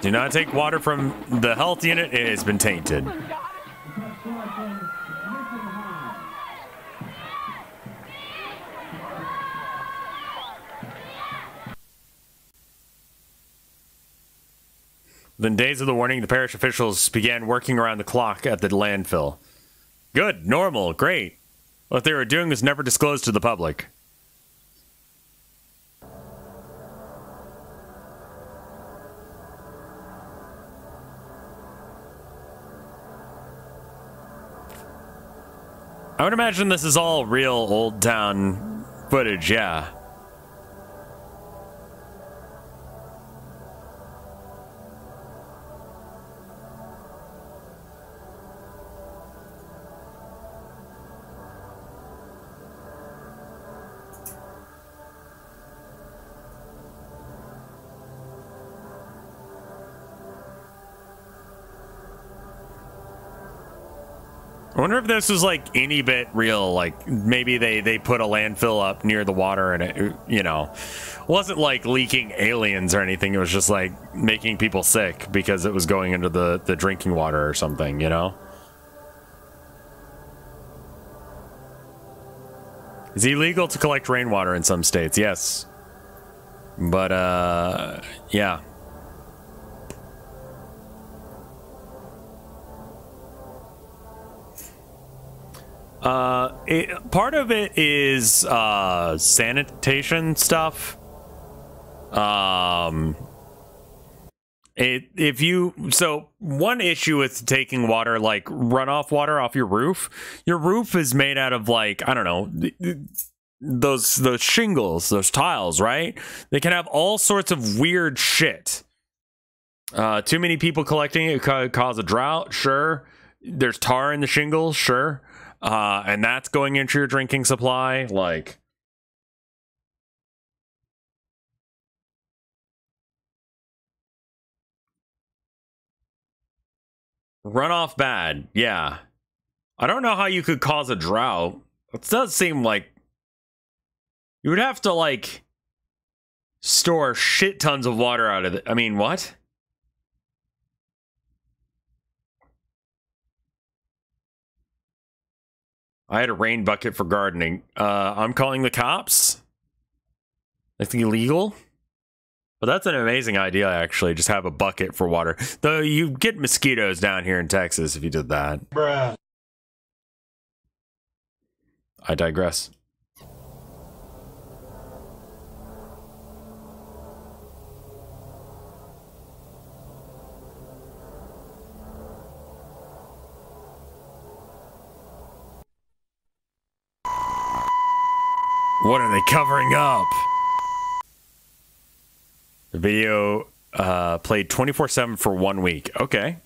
Do not take water from the health unit. It has been tainted. Within days of the warning, the parish officials began working around the clock at the landfill. Good, normal, great. What they were doing was never disclosed to the public. I would imagine this is all real old town footage, yeah. I wonder if this was like any bit real. Like maybe they they put a landfill up near the water and it, you know, wasn't like leaking aliens or anything. It was just like making people sick because it was going into the the drinking water or something. You know. It's illegal to collect rainwater in some states. Yes. But uh, yeah. Uh, it, part of it is uh, sanitation stuff. Um, it if you so one issue with taking water like runoff water off your roof, your roof is made out of like I don't know those those shingles, those tiles, right? They can have all sorts of weird shit. Uh, too many people collecting it could cause a drought. Sure. There's tar in the shingles. Sure uh, and that's going into your drinking supply. Like, runoff bad. Yeah. I don't know how you could cause a drought. It does seem like you would have to, like, store shit tons of water out of it. I mean, what? I had a rain bucket for gardening. Uh, I'm calling the cops. It's illegal. But that's an amazing idea, actually. Just have a bucket for water. Though you get mosquitoes down here in Texas if you did that. Bruh. I digress. What are they covering up? The video uh, played 24 7 for one week. Okay.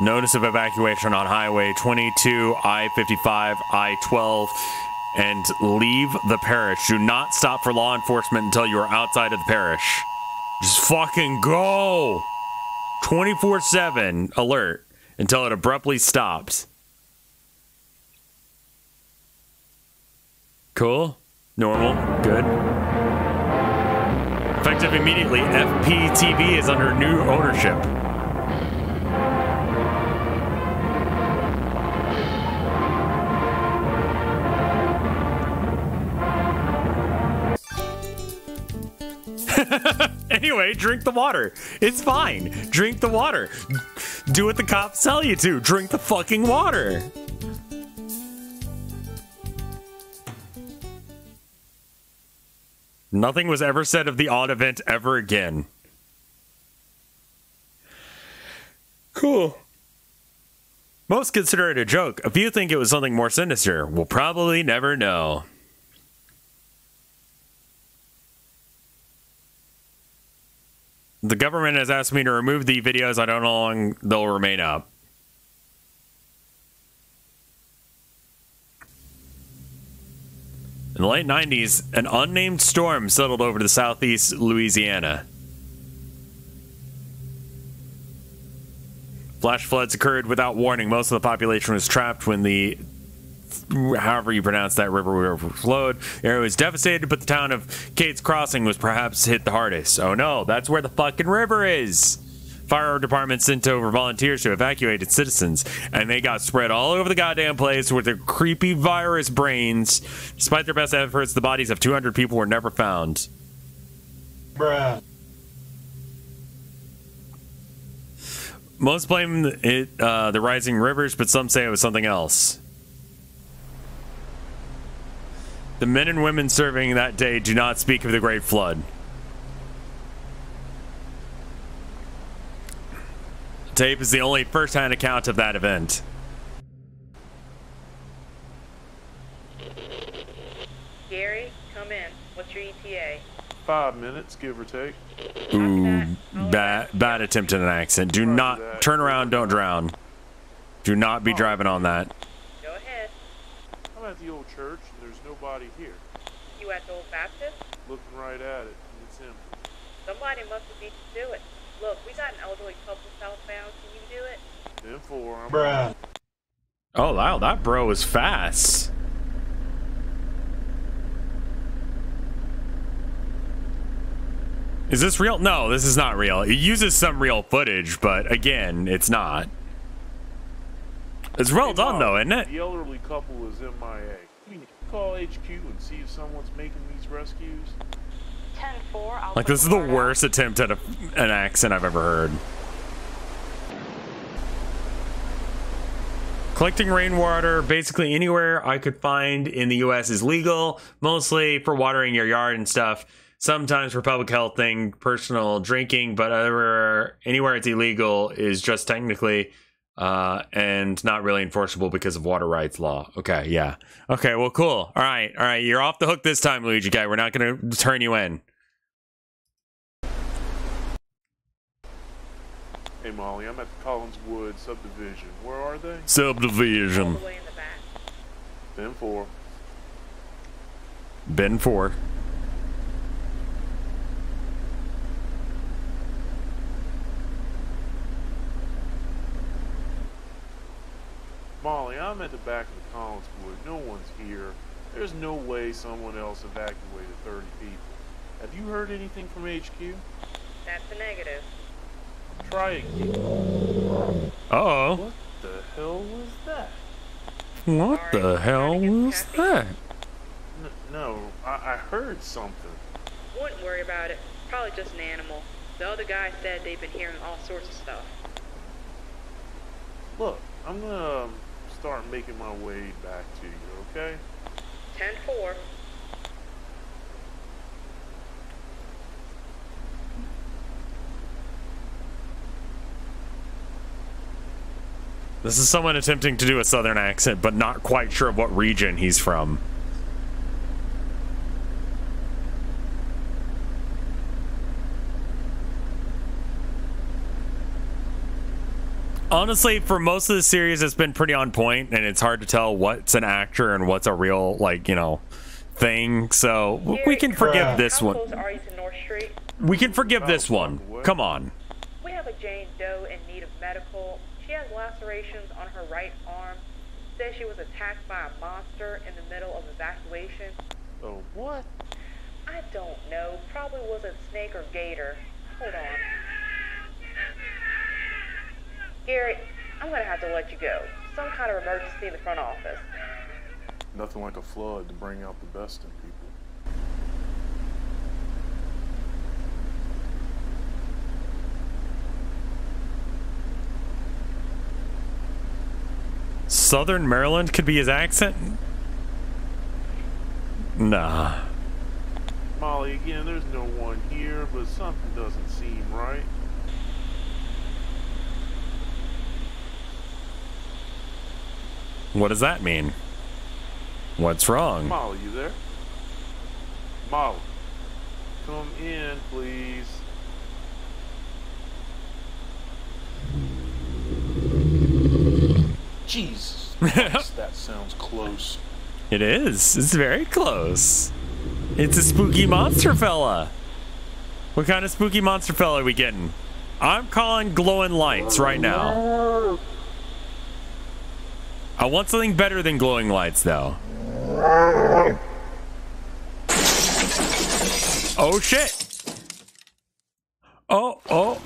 Notice of evacuation on Highway 22, I 55, I 12, and leave the parish. Do not stop for law enforcement until you are outside of the parish. Just fucking go! 24 7 alert until it abruptly stops. Cool. Normal. Good. Effective immediately, FPTV is under new ownership. anyway, drink the water. It's fine. Drink the water. Do what the cops tell you to. Drink the fucking water. Nothing was ever said of the odd event ever again. Cool. Most consider it a joke. A few think it was something more sinister. We'll probably never know. The government has asked me to remove the videos. I don't know how long they'll remain up. In the late 90s, an unnamed storm settled over the southeast Louisiana. Flash floods occurred without warning. Most of the population was trapped when the however you pronounce that river overflowed. Area was devastated, but the town of Kate's Crossing was perhaps hit the hardest. Oh no, that's where the fucking river is. Fire department sent over volunteers to evacuate its citizens, and they got spread all over the goddamn place with their creepy virus brains. Despite their best efforts, the bodies of 200 people were never found. Bruh. Most blame it uh, the rising rivers, but some say it was something else. The men and women serving that day do not speak of the Great Flood. Tape is the only first-hand account of that event. Gary, come in. What's your ETA? Five minutes, give or take. Ooh, bad, bad attempt at an accent. Do not turn around, don't drown. Do not be driving on that. Go ahead. I'm at the old church, and there's nobody here. You at the Old Baptist? Looking right at it, and it's empty. Somebody must have beat you to it. Look, we got an elderly couple southbound. Can you do it? Then four, I'm Bruh. Oh wow, that bro is fast. Is this real? No, this is not real. It uses some real footage, but again, it's not. It's well Hey, done Mom, though, isn't it? The elderly couple is MIA. Can you call HQ and see if someone's making these rescues? 10-4, I'll Like this is the word out. worst attempt at a, an accent I've ever heard. Collecting rainwater basically anywhere I could find in the US is legal, mostly for watering your yard and stuff. Sometimes for public health thing, personal drinking, but anywhere it's illegal is just technically uh and not really enforceable because of water rights law. Okay, yeah. Okay, well cool. All right. All right, you're off the hook this time, Luigi guy. We're not going to turn you in. Hey Molly, I'm at the Collinswood subdivision. Where are they? Subdivision. Way in the back. Then four. Ben 4. Molly, I'm at the back of the Collinswood. No one's here. There's no way someone else evacuated 30 people. Have you heard anything from HQ? That's a negative. Try again. Uh-oh. What the hell was that? What the hell was that? N- no, I-, I heard something. Wouldn't worry about it. Probably just an animal. The other guy said they've been hearing all sorts of stuff. Look, I'm gonna um, start making my way back to you, okay? 10-4. This is someone attempting to do a southern accent, but not quite sure of what region he's from. Honestly, for most of the series, it's been pretty on point, and it's hard to tell what's an actor and what's a real, like, you know, thing. So we can forgive uh, this one. close are you to North Street? We can forgive this one. Come on. We have a Jane Doe in need of medical. She has lacerations on her right arm. Says she was attacked by a monster in the middle of evacuation. Oh, what? I don't know. Probably wasn't snake or gator. Hold on. Gary, I'm gonna have to let you go. Some kind of emergency in the front office. Nothing like a flood to bring out the best in people. Southern Maryland could be his accent? Nah. Molly, again, there's no one here, but something doesn't seem right. What does that mean? What's wrong? Molly, you there? Molly, come in, please. Jesus, that sounds close. It is. It's very close. It's a spooky monster fella. What kind of spooky monster fella are we getting? I'm calling glowing lights right now. I want something better than glowing lights, though. Oh shit! Oh, oh.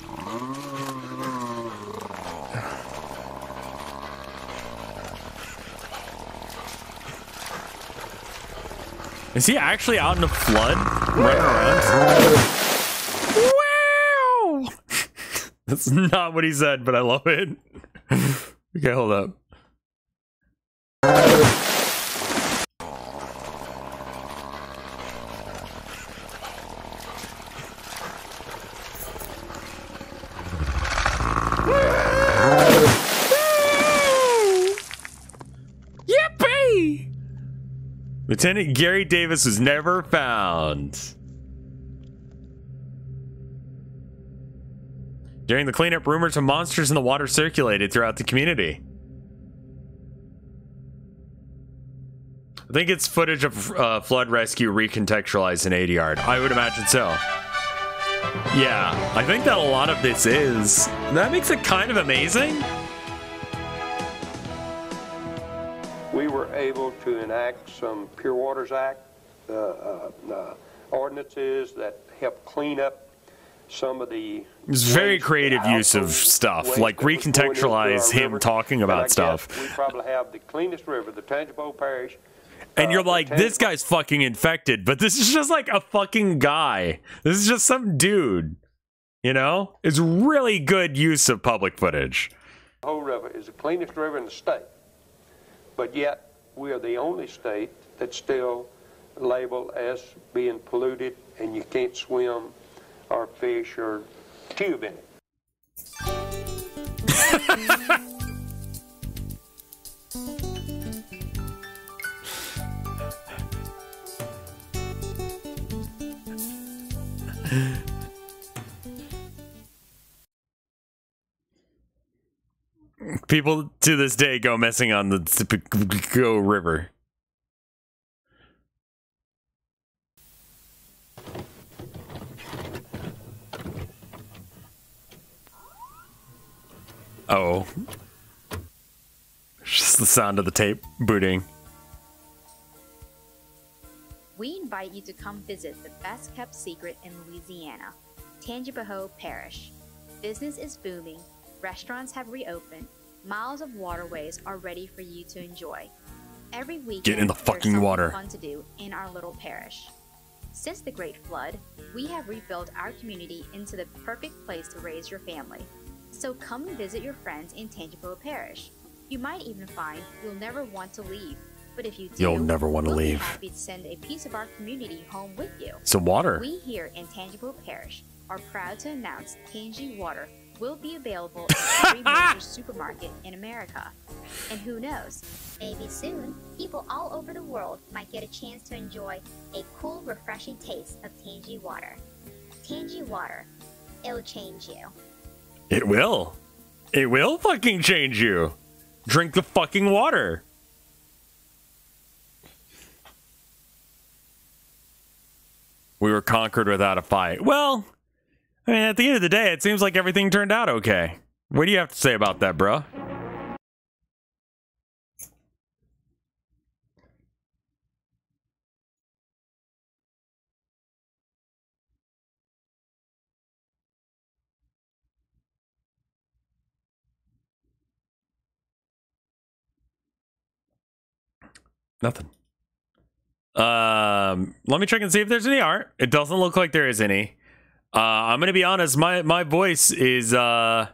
Is he actually out in the flood? Running around? Wow! That's not what he said, but I love it. okay, hold up. Lieutenant Gary Davis was never found. During the cleanup, rumors of monsters in the water circulated throughout the community. I think it's footage of uh, flood rescue recontextualized in ADR. I would imagine so. Yeah, I think that a lot of this is. That makes it kind of amazing. We were able to enact some Pure Waters Act uh, uh, uh, ordinances that help clean up some of the. It's very creative use of stuff, like recontextualize him talking about stuff. We probably have the cleanest river, the Tangible Parish. And you're like, this guy's fucking infected, but this is just like a fucking guy. This is just some dude. You know? It's really good use of public footage. The whole river is the cleanest river in the state. But yet, we are the only state that's still labeled as being polluted and you can't swim or fish or tube in it. People to this day go messing on the Go River. Oh. It's Just the sound of the tape booting. We invite you to come visit the best kept secret in Louisiana, Tangipahoa Parish. Business is booming, restaurants have reopened, miles of waterways are ready for you to enjoy. Every week, Get in the fucking water. fun to do in our little parish. Since the Great Flood, we have rebuilt our community into the perfect place to raise your family. So come and visit your friends in Tangipahoa Parish. You might even find you'll never want to leave. But if you do, You'll never want to we'll be leave. happy to send a piece of our community home with you. Some water. We here in Tangible Parish are proud to announce Tangy Water will be available at every major supermarket in America. And who knows? Maybe soon, people all over the world might get a chance to enjoy a cool, refreshing taste of Tangy water. Tangy water, it'll change you. It will. It will fucking change you. Drink the fucking water. We were conquered without a fight. Well, I mean, at the end of the day, it seems like everything turned out okay. What do you have to say about that, bro? Nothing. Um, let me check and see if there's any art. It doesn't look like there is any. Uh, I'm gonna be honest. My my voice is uh,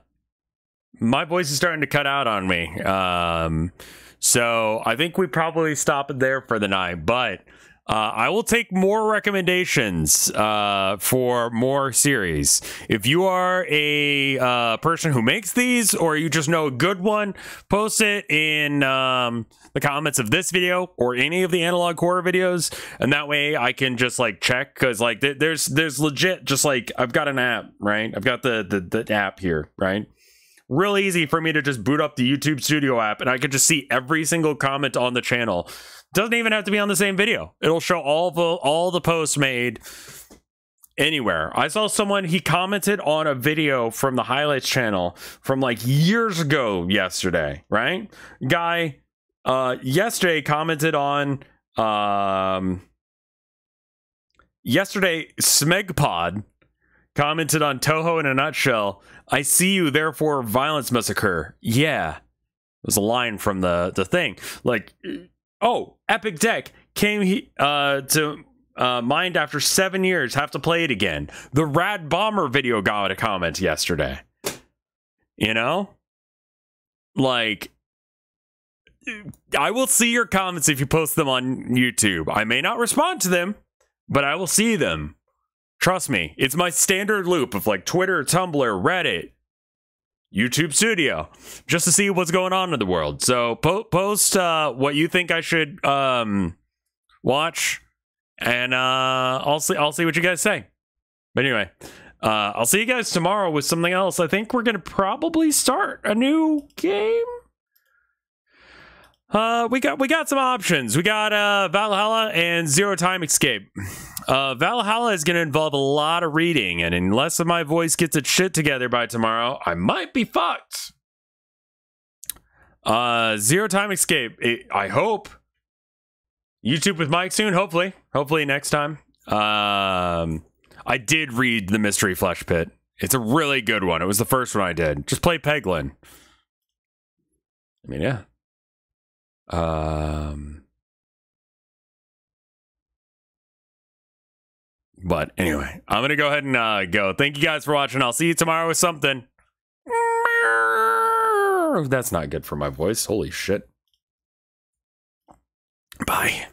my voice is starting to cut out on me. Um, so I think we probably stop there for the night. But uh, I will take more recommendations uh, for more series. If you are a uh, person who makes these, or you just know a good one, post it in um, the comments of this video or any of the analog horror videos, and that way I can just like check because like th- there's there's legit just like I've got an app right. I've got the the, the app here right real easy for me to just boot up the YouTube Studio app and I could just see every single comment on the channel. Doesn't even have to be on the same video. It'll show all the all the posts made anywhere. I saw someone he commented on a video from the highlights channel from like years ago yesterday, right? Guy uh, yesterday commented on um, yesterday Smegpod commented on Touhou in a nutshell. I see you, therefore violence must occur. Yeah, was a line from the the thing. Like, oh, Epic Deck came he, uh, to uh, mind after seven years. Have to play it again. The Rad Bomber video got a comment yesterday. You know, like I will see your comments if you post them on YouTube. I may not respond to them, but I will see them. Trust me, it's my standard loop of like Twitter, Tumblr, Reddit, YouTube Studio, just to see what's going on in the world. So po- post uh, what you think I should um, watch, and uh, I'll see. I'll see what you guys say. But anyway, uh, I'll see you guys tomorrow with something else. I think we're gonna probably start a new game. Uh, we got we got some options. We got uh, Valhalla and Zero Time Escape. Uh, Valhalla is going to involve a lot of reading, and unless my voice gets its shit together by tomorrow, I might be fucked. Uh, Zero Time Escape. It, I hope. YouTube with Mike soon. Hopefully, hopefully next time. Um, I did read the Mystery Flesh Pit. It's a really good one. It was the first one I did. Just play Peglin. I mean, yeah. Um, but anyway, I'm gonna go ahead and uh, go. Thank you guys for watching. I'll see you tomorrow with something. That's not good for my voice. Holy shit. Bye.